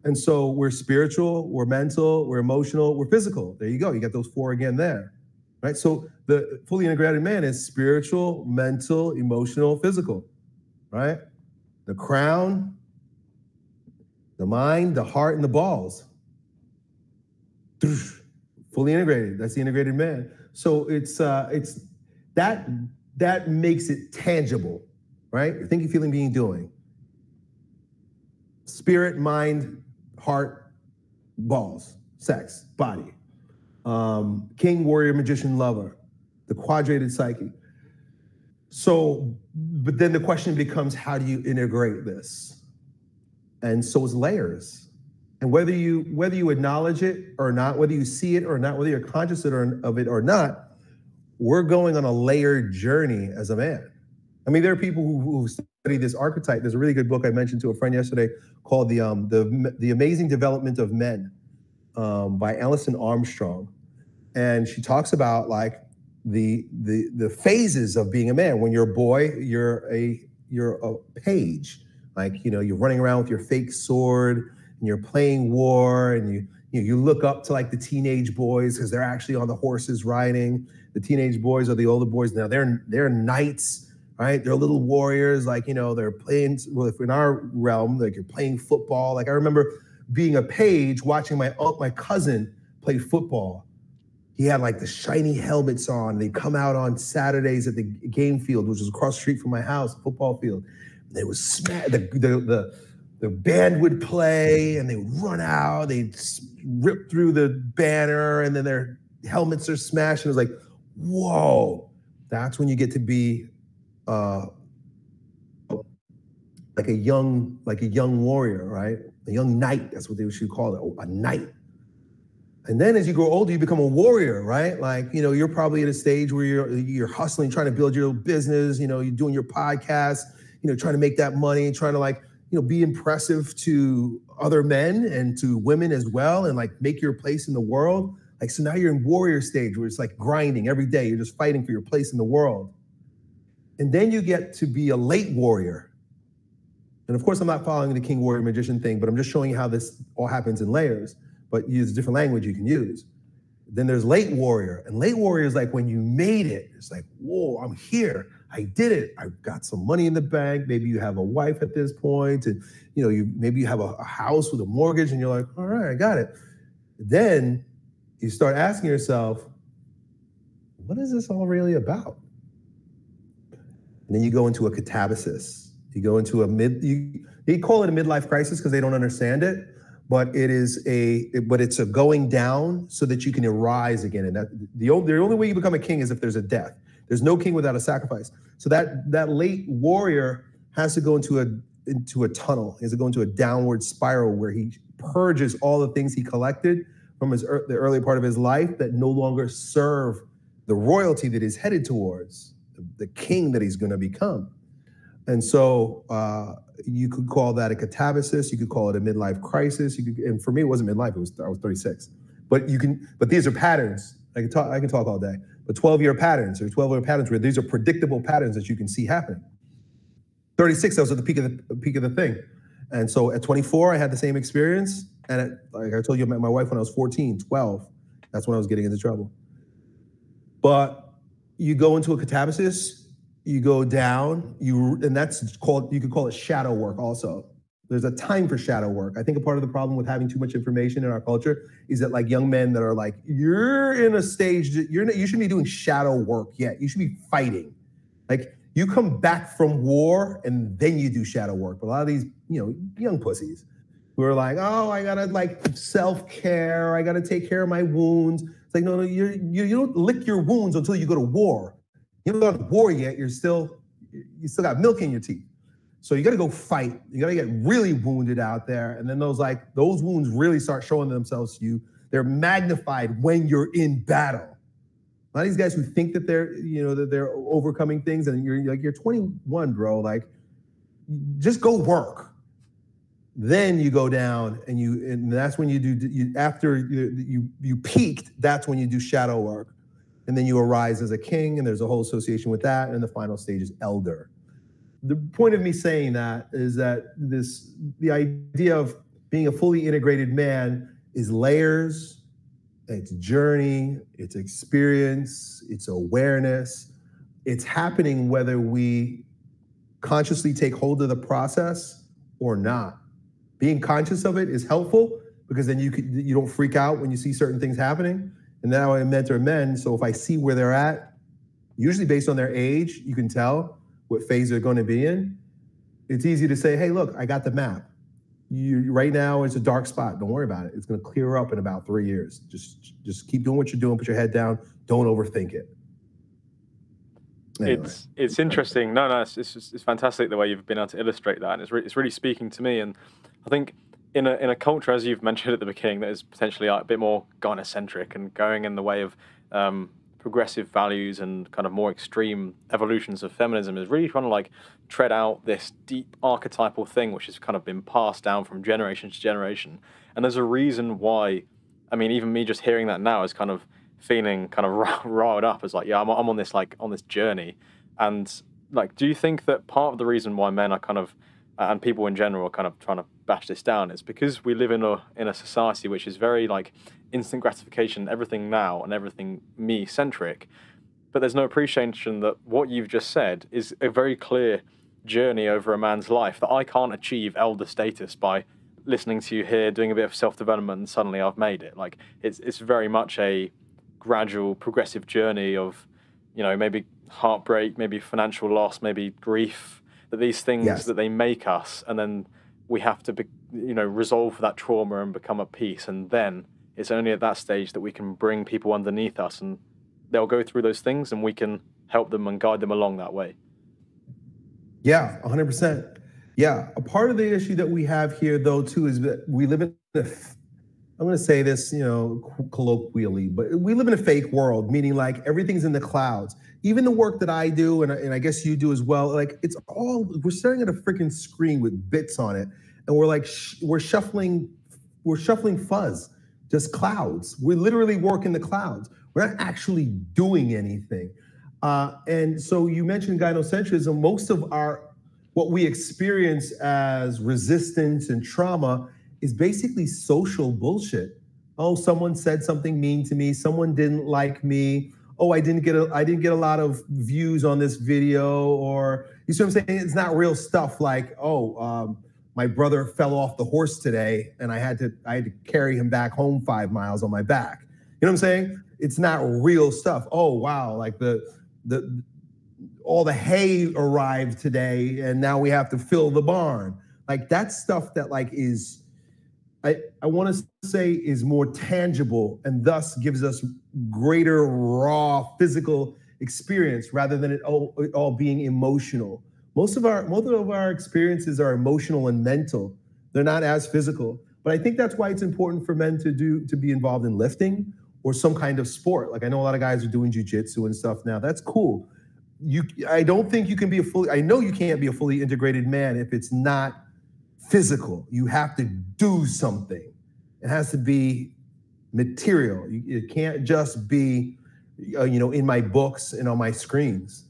And so we're spiritual, we're mental, we're emotional, we're physical. There you go. You got those four again there. Right? So the fully integrated man is spiritual, mental, emotional, physical. Right? The crown, the mind, the heart, and the balls. Fully integrated. That's the integrated man. So it's uh it's that that makes it tangible right? You're thinking, feeling, being, doing. Spirit, mind, heart, balls, sex, body. Um, king, warrior, magician, lover, the quadrated psyche. So, but then the question becomes how do you integrate this? And so it's layers. And whether you whether you acknowledge it or not, whether you see it or not, whether you're conscious of it or not, we're going on a layered journey as a man. I mean, there are people who, who study this archetype. There's a really good book I mentioned to a friend yesterday called the um, the the Amazing Development of Men um, by Alison Armstrong, and she talks about like the the the phases of being a man. When you're a boy, you're a you're a page, like you know you're running around with your fake sword and you're playing war, and you you, know, you look up to like the teenage boys because they're actually on the horses riding. The teenage boys are the older boys now. They're they're knights right? They're little warriors, like, you know, they're playing, well, if in our realm, like you're playing football. Like I remember being a page watching my my cousin play football. He had like the shiny helmets on. They come out on Saturdays at the game field, which was across street from my house, football field. And it was smack the, the, the the band would play and they would run out, they'd rip through the banner, and then their helmets are smashed. And it was like, whoa, that's when you get to be uh, like a young, like a young warrior, right? A young knight. That's what they should call it, a knight. And then as you grow older, you become a warrior, right? Like, you know, you're probably at a stage where you're you're hustling, trying to build your business, you know, you're doing your podcast, you know, trying to make that money, trying to like, you know, be impressive to other men and to women as well and like make your place in the world. Like so now you're in warrior stage where it's like grinding every day. You're just fighting for your place in the world. And then you get to be a late warrior. And of course, I'm not following the king warrior magician thing, but I'm just showing you how this all happens in layers but use different language you can use. Then there's late warrior, and late warrior is like when you made it. It's like, whoa, I'm here. I did it. I've got some money in the bank. Maybe you have a wife at this point, and you know, you maybe you have a, a house with a mortgage, and you're like, all right, I got it. Then you start asking yourself, what is this all really about? And then you go into a catabasis. You go into a mid. You, they call it a midlife crisis because they don't understand it but it is a but it's a going down so that you can arise again and that the only, the only way you become a king is if there's a death there's no king without a sacrifice so that that late warrior has to go into a into a tunnel he has to go into a downward spiral where he purges all the things he collected from his the early part of his life that no longer serve the royalty that he's headed towards the, king that he's going to become and so uh, you could call that a catabasis. You could call it a midlife crisis. You could, and for me, it wasn't midlife. It was I was 36. But you can, but these are patterns. I can talk. I can talk all day. But 12 year patterns or 12 year patterns where these are predictable patterns that you can see happening. 36, I was at the peak of the peak of the thing. And so at 24, I had the same experience. And at, like I told you, I met my wife when I was 14, 12. That's when I was getting into trouble. But you go into a catabasis, you go down you and that's called you could call it shadow work also. There's a time for shadow work. I think a part of the problem with having too much information in our culture is that like young men that are like you're in a stage that you're you shouldn't be doing shadow work yet. You should be fighting. Like you come back from war and then you do shadow work. But a lot of these you know young pussies who are like oh i gotta like self-care. I gotta take care of my wounds it's like no no you're, you, you don't lick your wounds until you go to war you haven't gone to war yet. You're still, you still got milk in your teeth. So you got to go fight. You got to get really wounded out there, and then those like those wounds really start showing themselves to you. They're magnified when you're in battle. A lot of these guys who think that they're, you know, that they're overcoming things, and you're like, you're 21, bro. Like, just go work. Then you go down, and you, and that's when you do. You, after you, you you peaked, that's when you do shadow work and then you arise as a king, and there's a whole association with that. And the final stage is elder. The point of me saying that is that this the idea of being a fully integrated man is layers, it's journey, it's experience, it's awareness. It's happening whether we consciously take hold of the process or not. Being conscious of it is helpful because then you could, you don't freak out when you see certain things happening and now I mentor men. So if I see where they're at, usually based on their age, you can tell what phase they're going to be in. It's easy to say, hey, look, I got the map. You, right now it's a dark spot. Don't worry about it. It's going to clear up in about three years. Just just keep doing what you're doing. Put your head down. Don't overthink it. Anyway. It's it's interesting. No, no, it's, it's, it's fantastic the way you've been able to illustrate that, and it's re- it's really speaking to me. And I think in a in a culture, as you've mentioned at the beginning, that is potentially a bit more gynocentric and going in the way of um, progressive values and kind of more extreme evolutions of feminism, is really trying to like tread out this deep archetypal thing which has kind of been passed down from generation to generation. And there's a reason why. I mean, even me just hearing that now is kind of feeling kind of riled up as like, yeah, I'm, I'm on this like on this journey, and like, do you think that part of the reason why men are kind of and people in general are kind of trying to bash this down is because we live in a in a society which is very like instant gratification, everything now and everything me centric. But there's no appreciation that what you've just said is a very clear journey over a man's life that I can't achieve elder status by listening to you here, doing a bit of self development, and suddenly I've made it. Like it's it's very much a gradual, progressive journey of, you know, maybe heartbreak, maybe financial loss, maybe grief, that these things yes. that they make us, and then we have to be, you know resolve that trauma and become at peace. And then it's only at that stage that we can bring people underneath us and they'll go through those things and we can help them and guide them along that way. Yeah 100% yeah a part of the issue that we have here though too is that we live in the a I'm going to say this, you know, colloquially, but we live in a fake world, meaning like everything's in the clouds. Even the work that I do, and, and I guess you do as well, like it's all, we're staring at a freaking screen with bits on it. And we're like, sh- we're shuffling, we're shuffling fuzz, just clouds. We literally work in the clouds. We're not actually doing anything. Uh, and so you mentioned gynocentrism. Most of our, what we experience as resistance and trauma is basically social bullshit. Oh, someone said something mean to me. Someone didn't like me. Oh, I didn't get a I didn't get a lot of views on this video. Or you see what I'm saying? It's not real stuff like, oh, um, my brother fell off the horse today and I had to I had to carry him back home five miles on my back. You know what I'm saying? It's not real stuff. Oh wow, like the the all the hay arrived today and now we have to fill the barn. Like that's stuff that like is I, I want to say is more tangible and thus gives us greater raw physical experience rather than it all, it all being emotional. Most of our most of our experiences are emotional and mental. They're not as physical. But I think that's why it's important for men to do to be involved in lifting or some kind of sport. Like I know a lot of guys are doing jujitsu and stuff now. That's cool. You I don't think you can be a fully I know you can't be a fully integrated man if it's not physical. You have to do something. It has to be material. it can't just be, uh, you know, in my books and on my screens.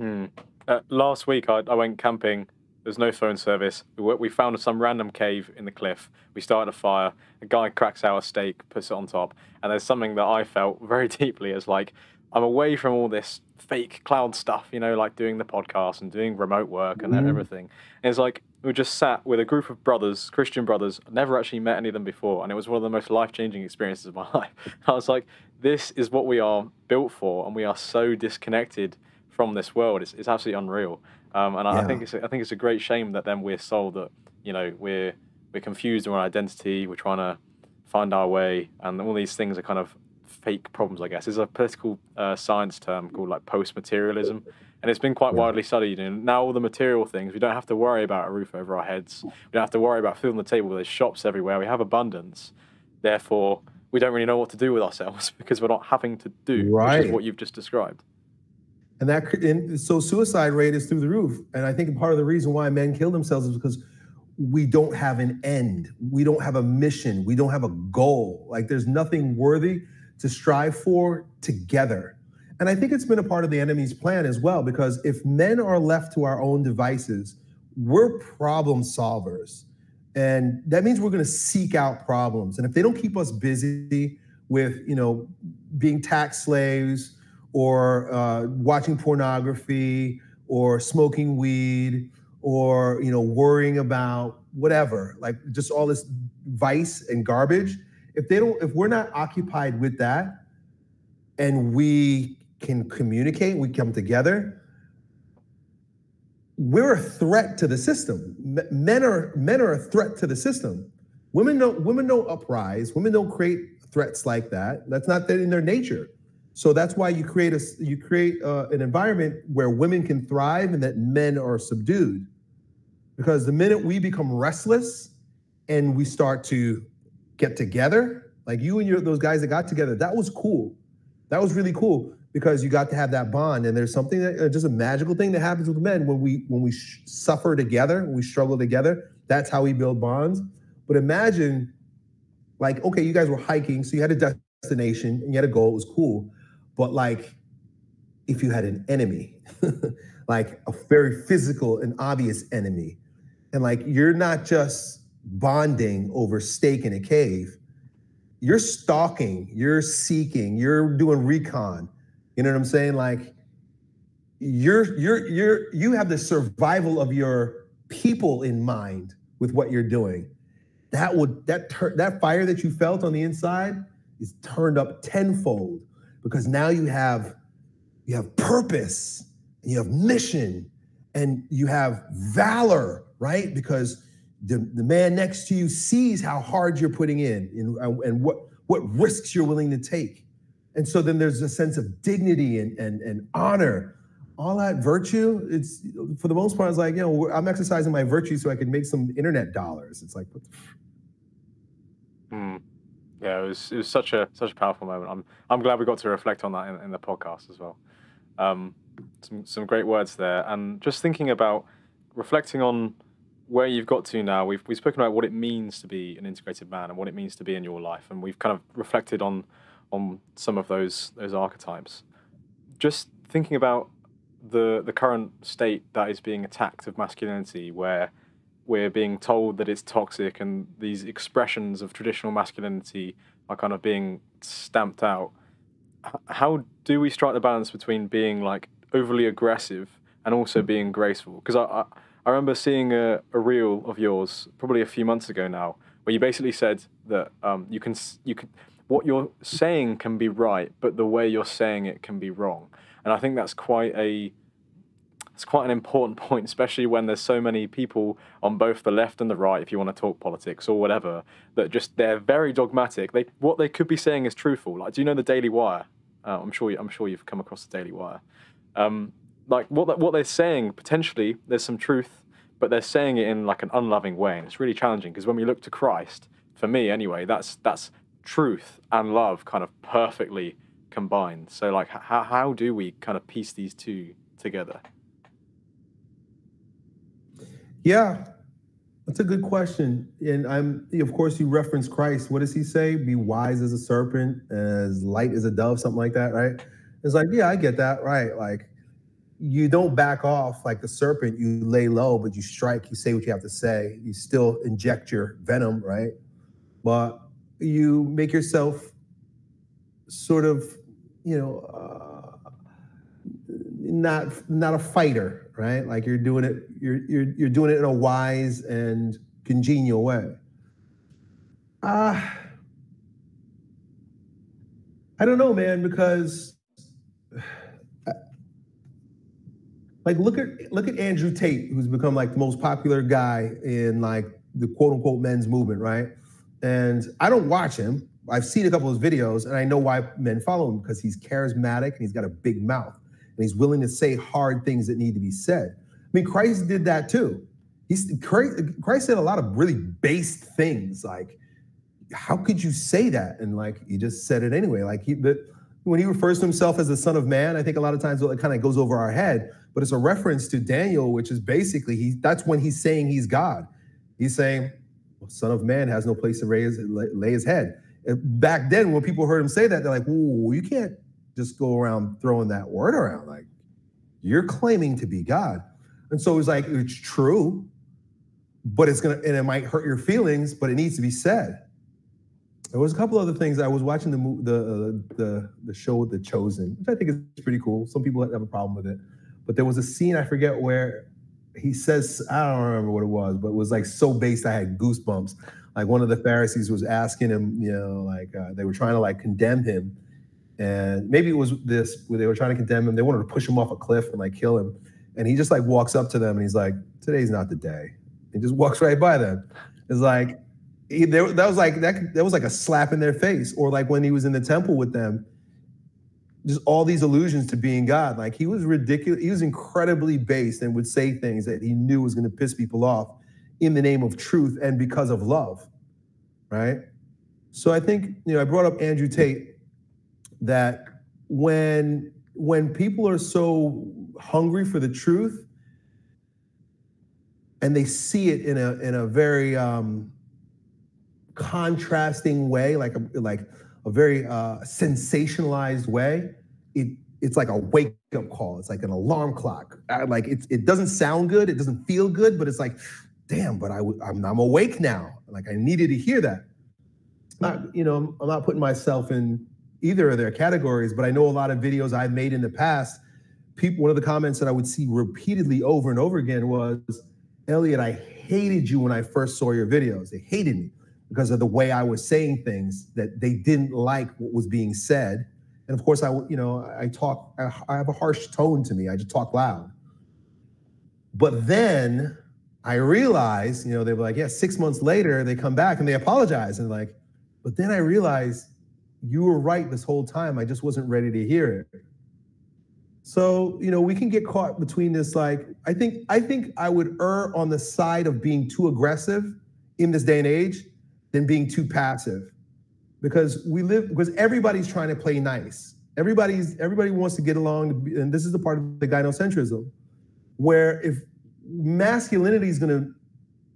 Mm. Uh, last week, I, I, went camping. There's no phone service. We, we, found some random cave in the cliff. We started a fire. A guy cracks out a steak, puts it on top, and there's something that I felt very deeply as like I'm away from all this fake cloud stuff, you know, like doing the podcast and doing remote work and mm. everything. And it's like we just sat with a group of brothers, Christian brothers. i never actually met any of them before, and it was one of the most life changing experiences of my life. I was like, this is what we are built for, and we are so disconnected from this world. It's, it's absolutely unreal. Um, and I, yeah. I think it's a, I think it's a great shame that then we're sold that you know we're we're confused on our identity. We're trying to find our way, and all these things are kind of fake problems, I guess. There's a political uh, science term called like post materialism, and it's been quite widely studied. And now all the material things, we don't have to worry about a roof over our heads. We don't have to worry about food on the table. There's shops everywhere. We have abundance. Therefore, we don't really know what to do with ourselves because we're not having to do right. what you've just described. And that and so suicide rate is through the roof. And I think part of the reason why men kill themselves is because we don't have an end. We don't have a mission. We don't have a goal. Like there's nothing worthy to strive for together. And I think it's been a part of the enemy's plan as well, because if men are left to our own devices, we're problem solvers. And that means we're going to seek out problems. And if they don't keep us busy with, you know, being tax slaves or uh, watching pornography or smoking weed or, you know, worrying about whatever, like just all this vice and garbage, if they don't, if we're not occupied with that and we can communicate, we come together, we're a threat to the system. Men are men are a threat to the system. Women don't women don't uprise. Women don't create threats like that. That's not in their nature. So that's why you create a you create uh, an environment where women can thrive and that men are subdued. Because the minute we become restless and we start to get together, like you and your those guys that got together, that was cool. That was really cool because you got to have that bond. And there's something that uh, just a magical thing that happens with men when we when we sh- suffer together, we struggle together. That's how we build bonds. But imagine, like, okay, you guys were hiking, so you had a destination and you had a goal. It was cool, but like, if you had an enemy, like a very physical and obvious enemy, and like you're not just bonding over steak in a cave. You're stalking, you're seeking, you're doing recon. You know what I'm saying? Like you're you're you're you have the survival of your people in mind with what you're doing. That would that tur- that fire that you felt on the inside is turned up tenfold because now you have you have purpose and you have mission and you have valor, right? Because the, the man next to you sees how hard you're putting in and, and what, what risks you're willing to take. And so then there's a sense of dignity and, and, and honor. All that virtue, it's for the most part, it's like, you know, I'm exercising my virtue so I can make some internet dollars. It's like, what the mm. Yeah, it was it was such a such a powerful moment. I'm I'm glad we got to reflect on that in, in the podcast as well. Um, some some great words there, and just thinking about reflecting on where you've got to now. We've we've spoken about what it means to be an integrated man and what it means to be in your life, and we've kind of reflected on on some of those those archetypes. Just thinking about the the current state that is being attacked of masculinity, where we're being told that it's toxic and these expressions of traditional masculinity are kind of being stamped out. How do we strike the balance between being like overly aggressive and also being graceful? Because I, I, I remember seeing a, a reel of yours probably a few months ago now, where you basically said that um, you can you can what you're saying can be right, but the way you're saying it can be wrong. And I think that's quite a it's quite an important point, especially when there's so many people on both the left and the right, if you want to talk politics or whatever, that just they're very dogmatic. They what they could be saying is truthful. Like, do you know the Daily Wire? Uh, I'm sure you, I'm sure you've come across the Daily Wire. Um, like what what they're saying potentially there's some truth, but they're saying it in like an unloving way, and it's really challenging because when we look to Christ, for me anyway, that's that's truth and love kind of perfectly combined. So like, how how do we kind of piece these two together? Yeah, that's a good question. And I'm, of course, you reference Christ. What does he say? Be wise as a serpent, as light as a dove, something like that, right? It's like, yeah, I get that, right? Like, you don't back off like the serpent. You lay low, but you strike. You say what you have to say. You still inject your venom, right? But you make yourself sort of, you know, uh, not not a fighter, right? Like you're doing it, you're you're you're doing it in a wise and congenial way. Uh I don't know, man, because like look at look at Andrew Tate, who's become like the most popular guy in like the quote unquote men's movement, right? And I don't watch him. I've seen a couple of his videos and I know why men follow him because he's charismatic and he's got a big mouth and he's willing to say hard things that need to be said. I mean, Christ did that too. He's Christ said a lot of really based things like, how could you say that? And like he just said it anyway. Like he but when he refers to himself as the son of man, I think a lot of times it kind of goes over our head, but it's a reference to Daniel, which is basically he that's when he's saying he's God. He's saying, son of man has no place to raise, lay his head. Back then, when people heard him say that, they're like, "Ooh, you can't just go around throwing that word around. Like, you're claiming to be God. And so it's like, it's true, but it's going to, and it might hurt your feelings, but it needs to be said. There was a couple other things. I was watching the the uh, the the show The Chosen, which I think is pretty cool. Some people have a problem with it, but there was a scene I forget where he says I don't remember what it was, but it was like so based I had goosebumps. Like one of the Pharisees was asking him, you know, like uh, they were trying to like condemn him, and maybe it was this where they were trying to condemn him. They wanted to push him off a cliff and like kill him. And he just like walks up to them and he's like, "Today's not the day." He just walks right by them. It's like he, there, that was like that. That was like a slap in their face. Or like when he was in the temple with them, just all these allusions to being God. Like he was ridiculous. He was incredibly based and would say things that he knew was going to piss people off in the name of truth and because of love, right? So I think you know I brought up Andrew Tate that when when people are so hungry for the truth and they see it in a in a very um, contrasting way, like a like a very uh, sensationalized way, it it's like a wake up call. It's like an alarm clock. I, like it it doesn't sound good, it doesn't feel good, but it's like, damn, but I I'm, I'm awake now. Like I needed to hear that. Not you know I'm not putting myself in either of their categories, but I know a lot of videos I've made in the past. People, one of the comments that I would see repeatedly over and over again was, Elliot, I hated you when I first saw your videos. They hated me because of the way I was saying things that they didn't like what was being said. And of course, I, you know, I talk, I have a harsh tone to me. I just talk loud. But then I realized, you know, they were like, yeah, six months later, they come back and they apologize. And like, but then I realized you were right this whole time. I just wasn't ready to hear it. So, you know, we can get caught between this. Like, I think, I think I would err on the side of being too aggressive in this day and age than being too passive. Because we live, because everybody's trying to play nice. Everybody's, everybody wants to get along. And this is the part of the gynocentrism, where if masculinity is going to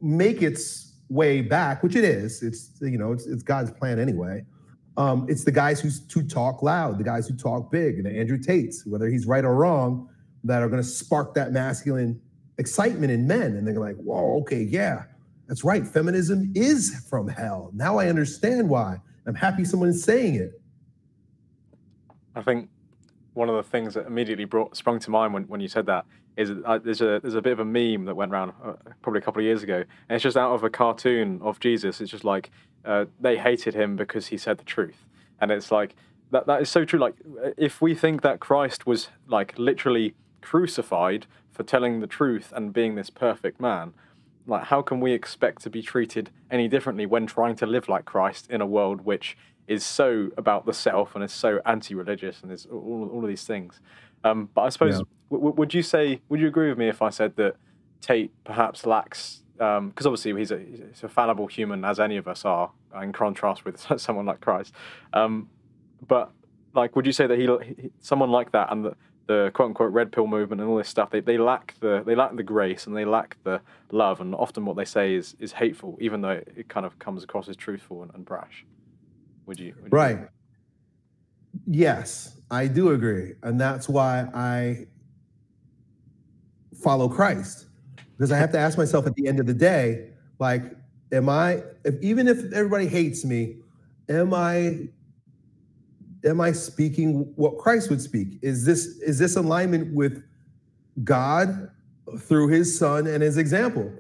make its way back, which it is. It's you know it's, it's God's plan anyway. Um, it's the guys who, who talk loud, the guys who talk big, and Andrew Tates, whether he's right or wrong, that are going to spark that masculine excitement in men, and they're like, "Whoa, okay, yeah, that's right. Feminism is from hell. Now I understand why. I'm happy someone's saying it." I think one of the things that immediately brought sprung to mind when, when you said that is uh, there's a there's a bit of a meme that went around uh, probably a couple of years ago, and it's just out of a cartoon of Jesus. It's just like uh, they hated him because he said the truth, and it's like that that is so true. Like if we think that Christ was like literally crucified for telling the truth and being this perfect man, like how can we expect to be treated any differently when trying to live like Christ in a world which is so about the self and is so anti-religious and is all, all of these things. Um, but I suppose, yeah. w- would you say, would you agree with me if I said that Tate perhaps lacks, because um, obviously he's a, he's a fallible human, as any of us are, in contrast with someone like Christ. Um, but like, would you say that he, he, someone like that, and the, the quote unquote red pill movement and all this stuff, they, they lack the they lack the grace and they lack the love, and often what they say is is hateful, even though it, it kind of comes across as truthful and, and brash. Would you? Would right. You yes, I do agree. And that's why I follow Christ. Because I have to ask myself at the end of the day, like, am I, if, even if everybody hates me, am I am I speaking what Christ would speak? Is this is this alignment with God through his son and his example?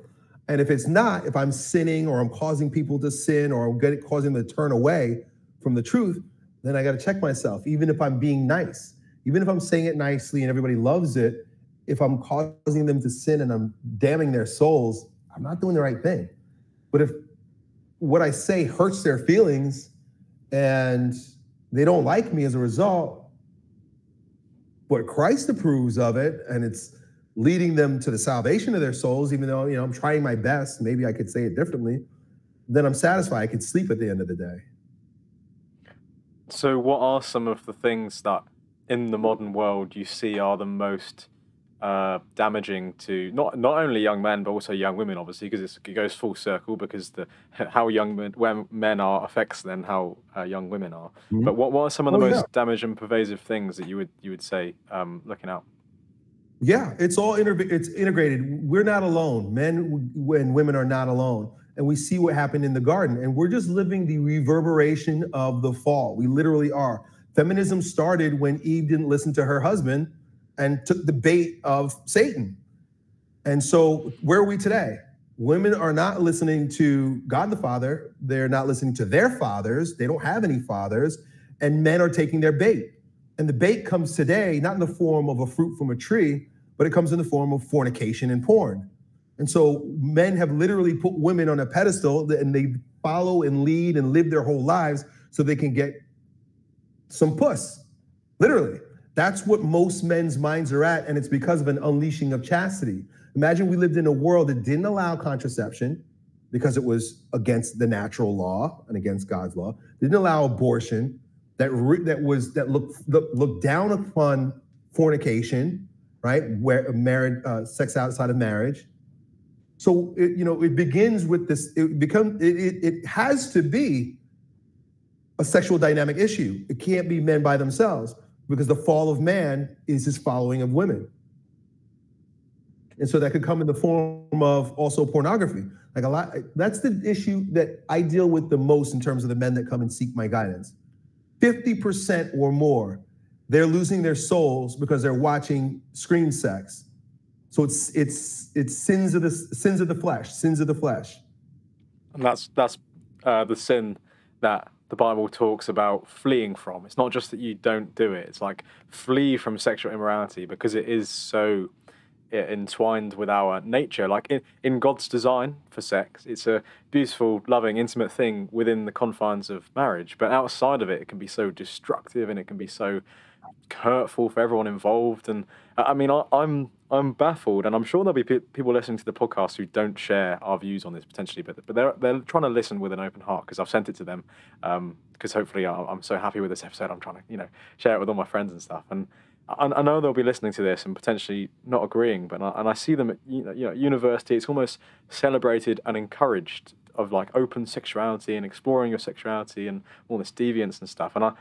And if it's not, if I'm sinning or I'm causing people to sin or I'm getting, causing them to turn away from the truth, then I got to check myself, even if I'm being nice, even if I'm saying it nicely and everybody loves it, if I'm causing them to sin and I'm damning their souls, I'm not doing the right thing. But if what I say hurts their feelings and they don't like me as a result, but Christ approves of it and it's leading them to the salvation of their souls, even though, you know, I'm trying my best, maybe I could say it differently, then I'm satisfied. I could sleep at the end of the day. So, what are some of the things that in the modern world you see are the most uh, damaging to not not only young men but also young women, obviously, because it goes full circle because the how young men, men are affects then how uh, young women are. Mm-hmm. But what, what are some of the oh, most yeah. damaging pervasive things that you would you would say um, looking out? Yeah, it's all it's integrated. We're not alone. Men and women are not alone and we see what happened in the garden. And we're just living the reverberation of the fall. We literally are. Feminism started when Eve didn't listen to her husband and took the bait of Satan. And so, where are we today? Women are not listening to God the Father. They're not listening to their fathers. They don't have any fathers. And men are taking their bait. And the bait comes today, not in the form of a fruit from a tree, but it comes in the form of fornication and porn. And so men have literally put women on a pedestal and they follow and lead and live their whole lives so they can get some puss. Literally. That's what most men's minds are at. And it's because of an unleashing of chastity. Imagine we lived in a world that didn't allow contraception because it was against the natural law and against God's law, didn't allow abortion, that, re- that was that looked looked down upon fornication, right? Where married uh, sex outside of marriage, so it, you know, it begins with this. It become it, it, it has to be a sexual dynamic issue. It can't be men by themselves because the fall of man is his following of women. And so that could come in the form of also pornography. Like a lot, that's the issue that I deal with the most in terms of the men that come and seek my guidance. 50% or more, they're losing their souls because they're watching screen sex so it's it's it's sins of the sins of the flesh, sins of the flesh. And that's that's uh, the sin that the Bible talks about fleeing from. It's not just that you don't do it. It's like flee from sexual immorality because it is so entwined with our nature. Like in, in God's design for sex, it's a beautiful, loving, intimate thing within the confines of marriage. But outside of it, it can be so destructive and it can be so hurtful for everyone involved. And I mean, I, am I'm, I'm baffled, and I'm sure there'll be pe- people listening to the podcast who don't share our views on this potentially, but but they're they're trying to listen with an open heart because I've sent it to them. Because um, hopefully, I'm so happy with this episode. I'm trying to you know share it with all my friends and stuff. And I, I know they'll be listening to this and potentially not agreeing, but I, and I see them at you know, you know university. It's almost celebrated and encouraged of like open sexuality and exploring your sexuality and all this deviance and stuff. And I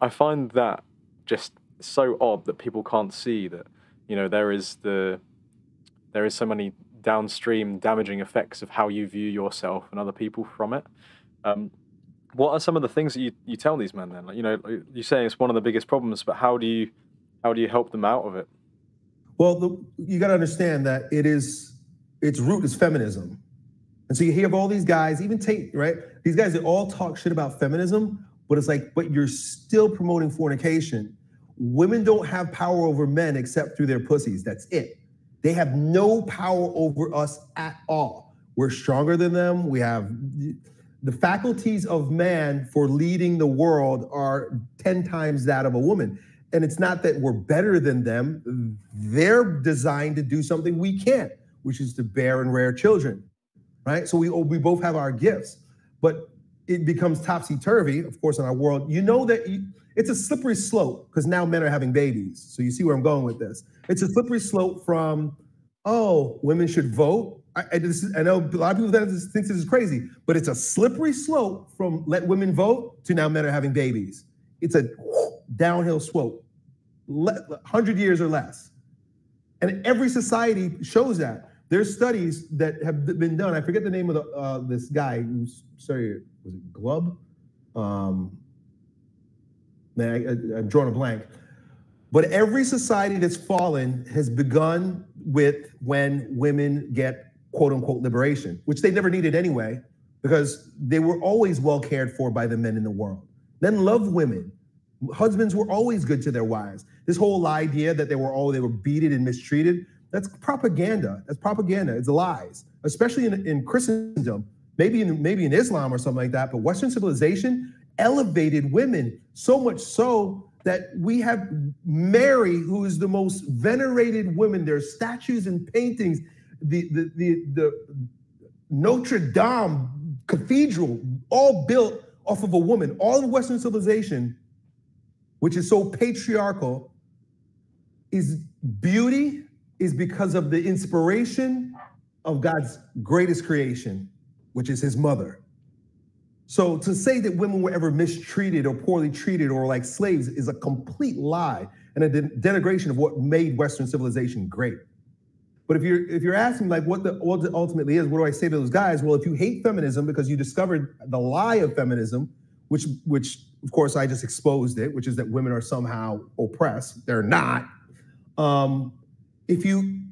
I find that just so odd that people can't see that you know there is the there is so many downstream damaging effects of how you view yourself and other people from it. Um, what are some of the things that you, you tell these men then? Like, you know, you're saying it's one of the biggest problems, but how do you how do you help them out of it? Well, the, you got to understand that it is its root is feminism, and so you hear of all these guys, even Tate, right? These guys that all talk shit about feminism, but it's like, but you're still promoting fornication. Women don't have power over men except through their pussies. That's it. They have no power over us at all. We're stronger than them. We have the faculties of man for leading the world are 10 times that of a woman. And it's not that we're better than them. They're designed to do something we can't, which is to bear and rear children. Right? So we we both have our gifts. But it becomes topsy turvy, of course, in our world. You know that you, it's a slippery slope because now men are having babies. So you see where I'm going with this. It's a slippery slope from, oh, women should vote. I, I, I know a lot of people that think this is crazy, but it's a slippery slope from let women vote to now men are having babies. It's a downhill slope, 100 years or less. And every society shows that. There's studies that have been done. I forget the name of the, uh, this guy who's sorry, was it Glubb? Um, man, I, I'm drawing a blank. But every society that's fallen has begun with when women get quote unquote liberation, which they never needed anyway, because they were always well cared for by the men in the world. Men love women. Husbands were always good to their wives. This whole idea that they were all they were beaten and mistreated, that's propaganda. That's propaganda. It's lies, especially in, in Christendom maybe in maybe in Islam or something like that, but Western civilization elevated women so much so that we have Mary, who is the most venerated woman. There's statues and paintings. The the the, the Notre Dame Cathedral, all built off of a woman. All of Western civilization, which is so patriarchal, is beauty is because of the inspiration of God's greatest creation which is his mother. So to say that women were ever mistreated or poorly treated or like slaves is a complete lie and a denigration of what made Western civilization great. But if you're if you're asking like what the what ultimately is, what do I say to those guys? Well, if you hate feminism because you discovered the lie of feminism, which which of course I just exposed it, which is that women are somehow oppressed. They're not. Um, if you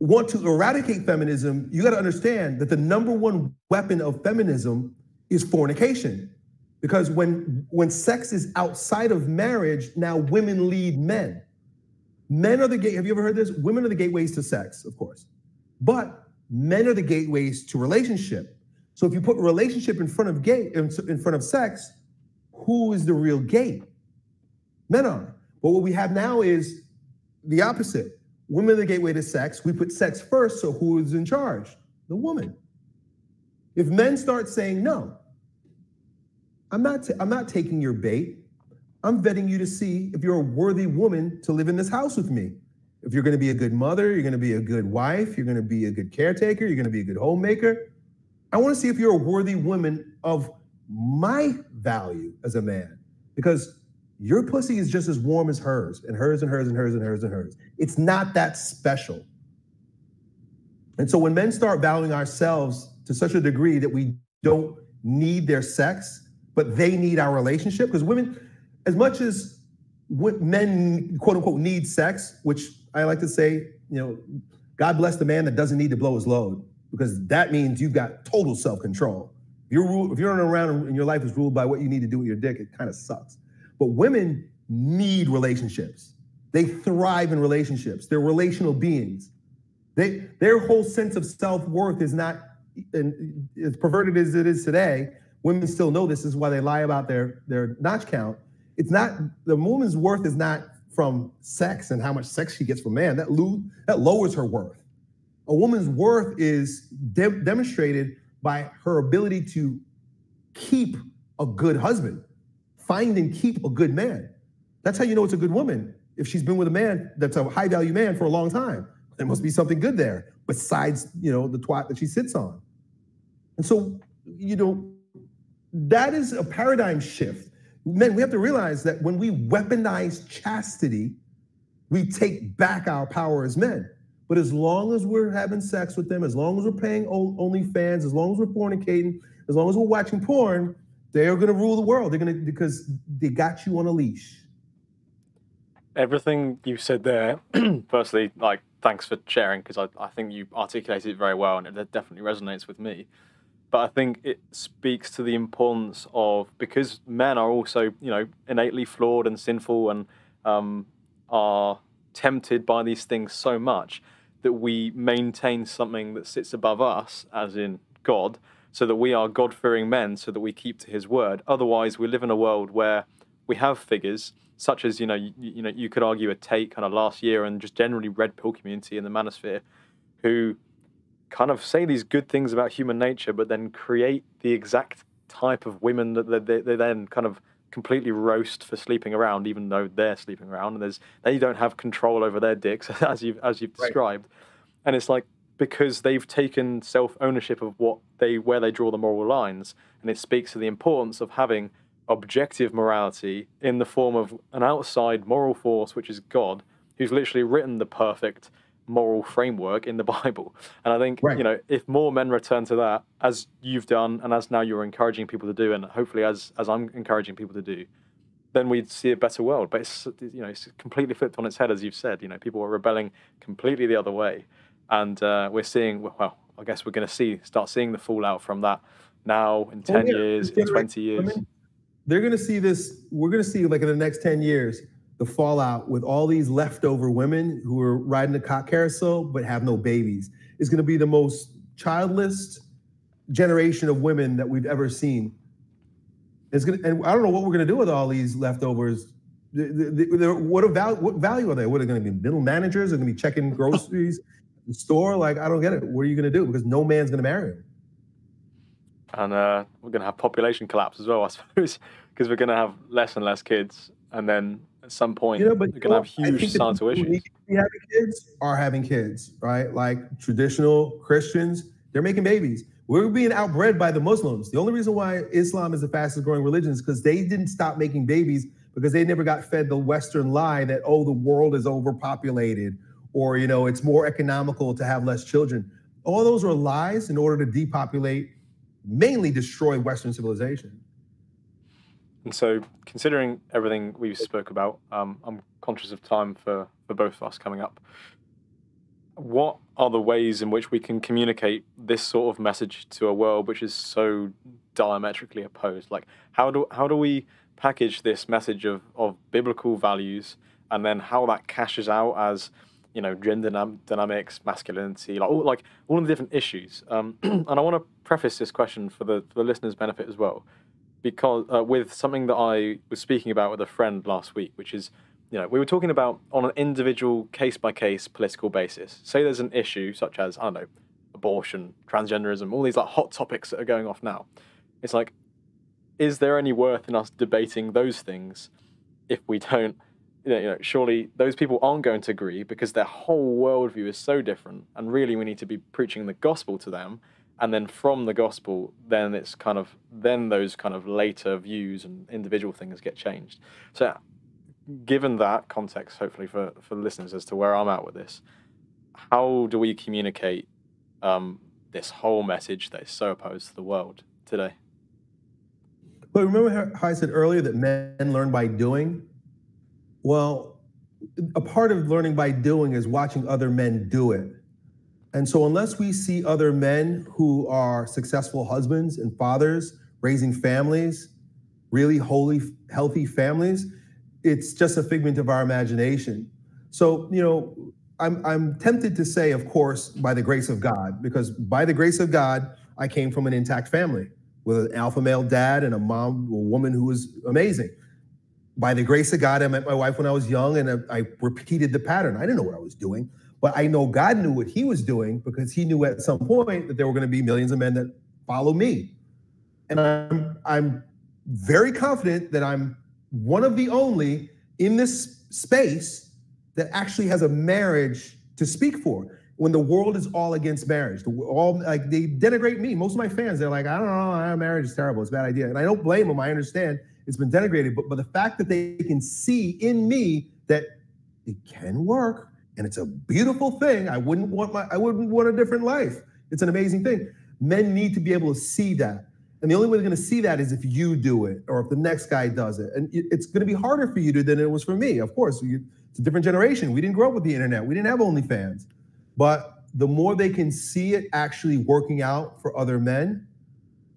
want to eradicate feminism, you got to understand that the number one weapon of feminism is fornication. Because when when sex is outside of marriage, now women lead men. Men are the gate. Have you ever heard this? Women are the gateways to sex, of course. But men are the gateways to relationship. So if you put relationship in front of gate in front of sex, who is the real gate? Men are. But what we have now is the opposite Women are the gateway to sex. We put sex first, so who is in charge? The woman. If men start saying no, I'm not, t- I'm not taking your bait. I'm vetting you to see if you're a worthy woman to live in this house with me. If you're going to be a good mother, you're going to be a good wife, you're going to be a good caretaker, you're going to be a good homemaker. I want to see if you're a worthy woman of my value as a man. Because your pussy is just as warm as hers, and hers, and hers, and hers, and hers, and hers. It's not that special. And so when men start valuing ourselves to such a degree that we don't need their sex, but they need our relationship, because women, as much as men quote unquote need sex, which I like to say, you know, God bless the man that doesn't need to blow his load, because that means you've got total self control. If you're if you're around and your life is ruled by what you need to do with your dick, it kind of sucks. But women need relationships. They thrive in relationships. They're relational beings. They, their whole sense of self worth is not, and as perverted as it is today, women still know this, this is why they lie about their, their notch count. It's not, the woman's worth is not from sex and how much sex she gets from man. That, lo- that lowers her worth. A woman's worth is de- demonstrated by her ability to keep a good husband, find and keep a good man. That's how you know it's a good woman. If she's been with a man that's a high value man for a long time, there must be something good there besides, you know, the twat that she sits on. And so, you know, that is a paradigm shift. Men, we have to realize that when we weaponize chastity, we take back our power as men. But as long as we're having sex with them, as long as we're paying OnlyFans, as long as we're fornicating, as long as we're watching porn, they're going to rule the world. They're going to because they got you on a leash. Everything you said there, firstly, like thanks for sharing because I, I think you articulated it very well and it definitely resonates with me. But I think it speaks to the importance of because men are also you know innately flawed and sinful and um, are tempted by these things so much that we maintain something that sits above us, as in God, so that we are God fearing men, so that we keep to his word. Otherwise, we live in a world where we have figures such as, you know, you, you know, you could argue a Tate kind of last year and just generally red pill community in the manosphere who kind of say these good things about human nature, but then create the exact type of women that they, they then kind of completely roast for sleeping around, even though they're sleeping around, and there's they don't have control over their dicks as you've as you've described, right. and it's like because they've taken self ownership of what they where they draw the moral lines, and it speaks to the importance of having objective morality in the form of an outside moral force, which is God, who's literally written the perfect moral framework in the Bible. And I think, right. you know, if more men return to that, as you've done and as now you're encouraging people to do, and hopefully as, as I'm encouraging people to do, then we'd see a better world. But it's, you know, it's completely flipped on its head, as you've said. You know, people are rebelling completely the other way. And uh, we're seeing, well, I guess we're going to see, start seeing the fallout from that now in 10 yeah. years, in 20 years. I mean, they're going to see this, we're going to see like in the next 10 years, the fallout with all these leftover women who are riding the cock carousel but have no babies is going to be the most childless generation of women that we've ever seen. It's gonna, and I don't know what we're going to do with all these leftovers. what, val, what value are they? What are they going to be middle managers? Are going to be checking groceries, the store? Like I don't get it. What are you going to do? Because no man's going to marry them. And uh, we're going to have population collapse as well, I suppose, because we're going to have less and less kids, and then at some point. You know, but you're gonna have huge societal issues. Having kids are having kids, right? Like traditional Christians, they're making babies. We're being outbred by the Muslims. The only reason why Islam is the fastest growing religion is because they didn't stop making babies because they never got fed the Western lie that oh the world is overpopulated or you know it's more economical to have less children. All those are lies in order to depopulate, mainly destroy Western civilization. And so, considering everything we've spoke about, um, I'm conscious of time for, for both of us coming up. What are the ways in which we can communicate this sort of message to a world which is so diametrically opposed? Like, how do how do we package this message of, of biblical values, and then how that cashes out as you know gender dynamics, masculinity, like all like all of the different issues. Um, and I want to preface this question for the for the listeners' benefit as well because uh, with something that I was speaking about with a friend last week, which is, you know, we were talking about on an individual case by case political basis. Say there's an issue such as I don't know, abortion, transgenderism, all these like hot topics that are going off now. It's like, is there any worth in us debating those things if we don't? You know, surely those people aren't going to agree because their whole worldview is so different, and really we need to be preaching the gospel to them. And then from the gospel then it's kind of then those kind of later views and individual things get changed. So given that context hopefully for for listeners as to where i'm at with this how do we communicate um, this whole message that is so opposed to the world today? Well, remember how i said earlier that men learn by doing well a part of learning by doing is watching other men do it and so, unless we see other men who are successful husbands and fathers raising families, really holy, healthy families, it's just a figment of our imagination. So, you know, I'm, I'm tempted to say, of course, by the grace of God, because by the grace of God, I came from an intact family with an alpha male dad and a mom, a woman who was amazing. By the grace of God, I met my wife when I was young and I, repeated the pattern. I didn't know what I was doing, but I know God knew what he was doing because he knew at some point that there were going to be millions of men that follow me. And I'm, I'm very confident that I'm one of the only in this space that actually has a marriage to speak for when the world is all against marriage. The, all like they denigrate me. Most of my fans, they're like, I don't know, marriage is terrible. It's a bad idea. And I don't blame them. I understand it's been denigrated, but, but the fact that they can see in me that it can work and it's a beautiful thing. I wouldn't want my I wouldn't want a different life. It's an amazing thing. Men need to be able to see that. And the only way they're going to see that is if you do it or if the next guy does it. And it's going to be harder for you to than it was for me. Of course, it's a different generation. We didn't grow up with the internet. We didn't have OnlyFans. But the more they can see it actually working out for other men,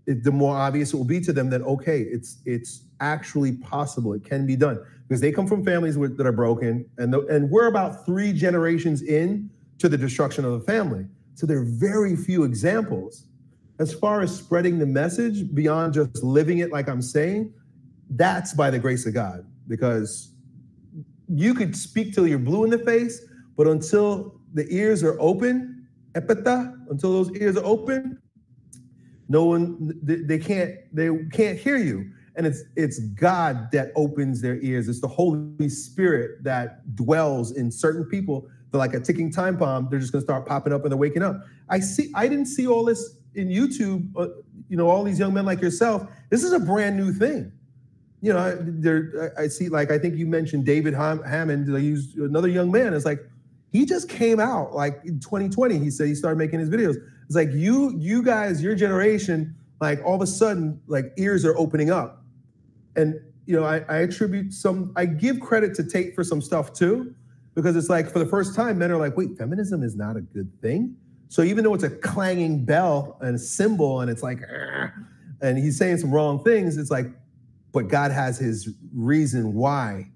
it, the more obvious it will be to them that okay, it's it's actually possible. It can be done because they come from families with, that are broken, and the, and we're about three generations in to the destruction of the family. So there are very few examples. As far as spreading the message beyond just living it like I'm saying, that's by the grace of God because you could speak till you're blue in the face, but until the ears are open, Ephphatha, until those ears are open, no one they can't they can't hear you. And it's it's God that opens their ears. It's the Holy Spirit that dwells in certain people. They're like a ticking time bomb. They're just gonna start popping up and they're waking up. I see. I didn't see all this in YouTube. Uh, you know, all these young men like yourself. This is a brand new thing you know, there I see like I think you mentioned David Hammond. I used another young man. It's like he just came out like in 2020. He said he started making his videos. It's like you, you guys, your generation, like all of a sudden, like ears are opening up, and you know, I, I attribute some. I give credit to Tate for some stuff too, because it's like for the first time, men are like, wait, feminism is not a good thing. So even though it's a clanging bell and a cymbal, and it's like, and he's saying some wrong things, it's like but God has his reason why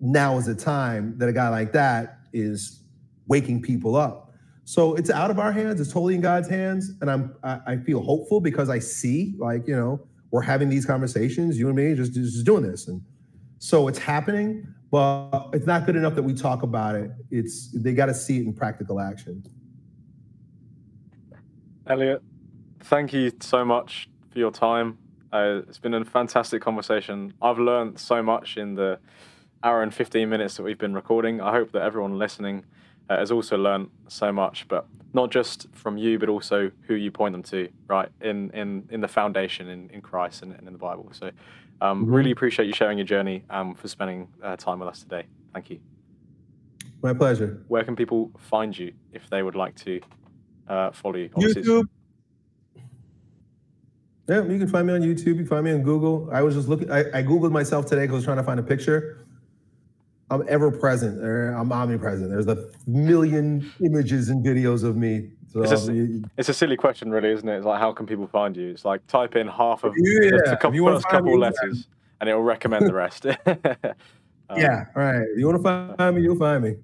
now is the time that a guy like that is waking people up. So it's out of our hands. It's totally in God's hands, and I'm I, I feel hopeful because I see like you know we're having these conversations, you and me, just just doing this, and so it's happening. But it's not good enough that we talk about it. It's they got to see it in practical action. Elliot, thank you so much for your time. Uh, it's been a fantastic conversation. I've learned so much in the hour and 15 minutes that we've been recording. I hope that everyone listening uh, has also learned so much, but not just from you, but also who you point them to, right, in, in, in the foundation in, in Christ and, and in the Bible. So, um, mm-hmm. really appreciate you sharing your journey and um, for spending uh, time with us today. Thank you. My pleasure. Where can people find you if they would like to uh, follow you? Obviously, YouTube. Yeah, you can find me on YouTube. You can find me on Google. I was just looking. I, I googled myself today because I was trying to find a picture. I'm ever present. I'm omnipresent. There's a million images and videos of me. So it's, a, it's a silly question, really, isn't it? It's like, how can people find you? It's like type in half of yeah, the couple, first couple letters, and it will recommend the rest. um, yeah, right. You want to find me, you'll find me.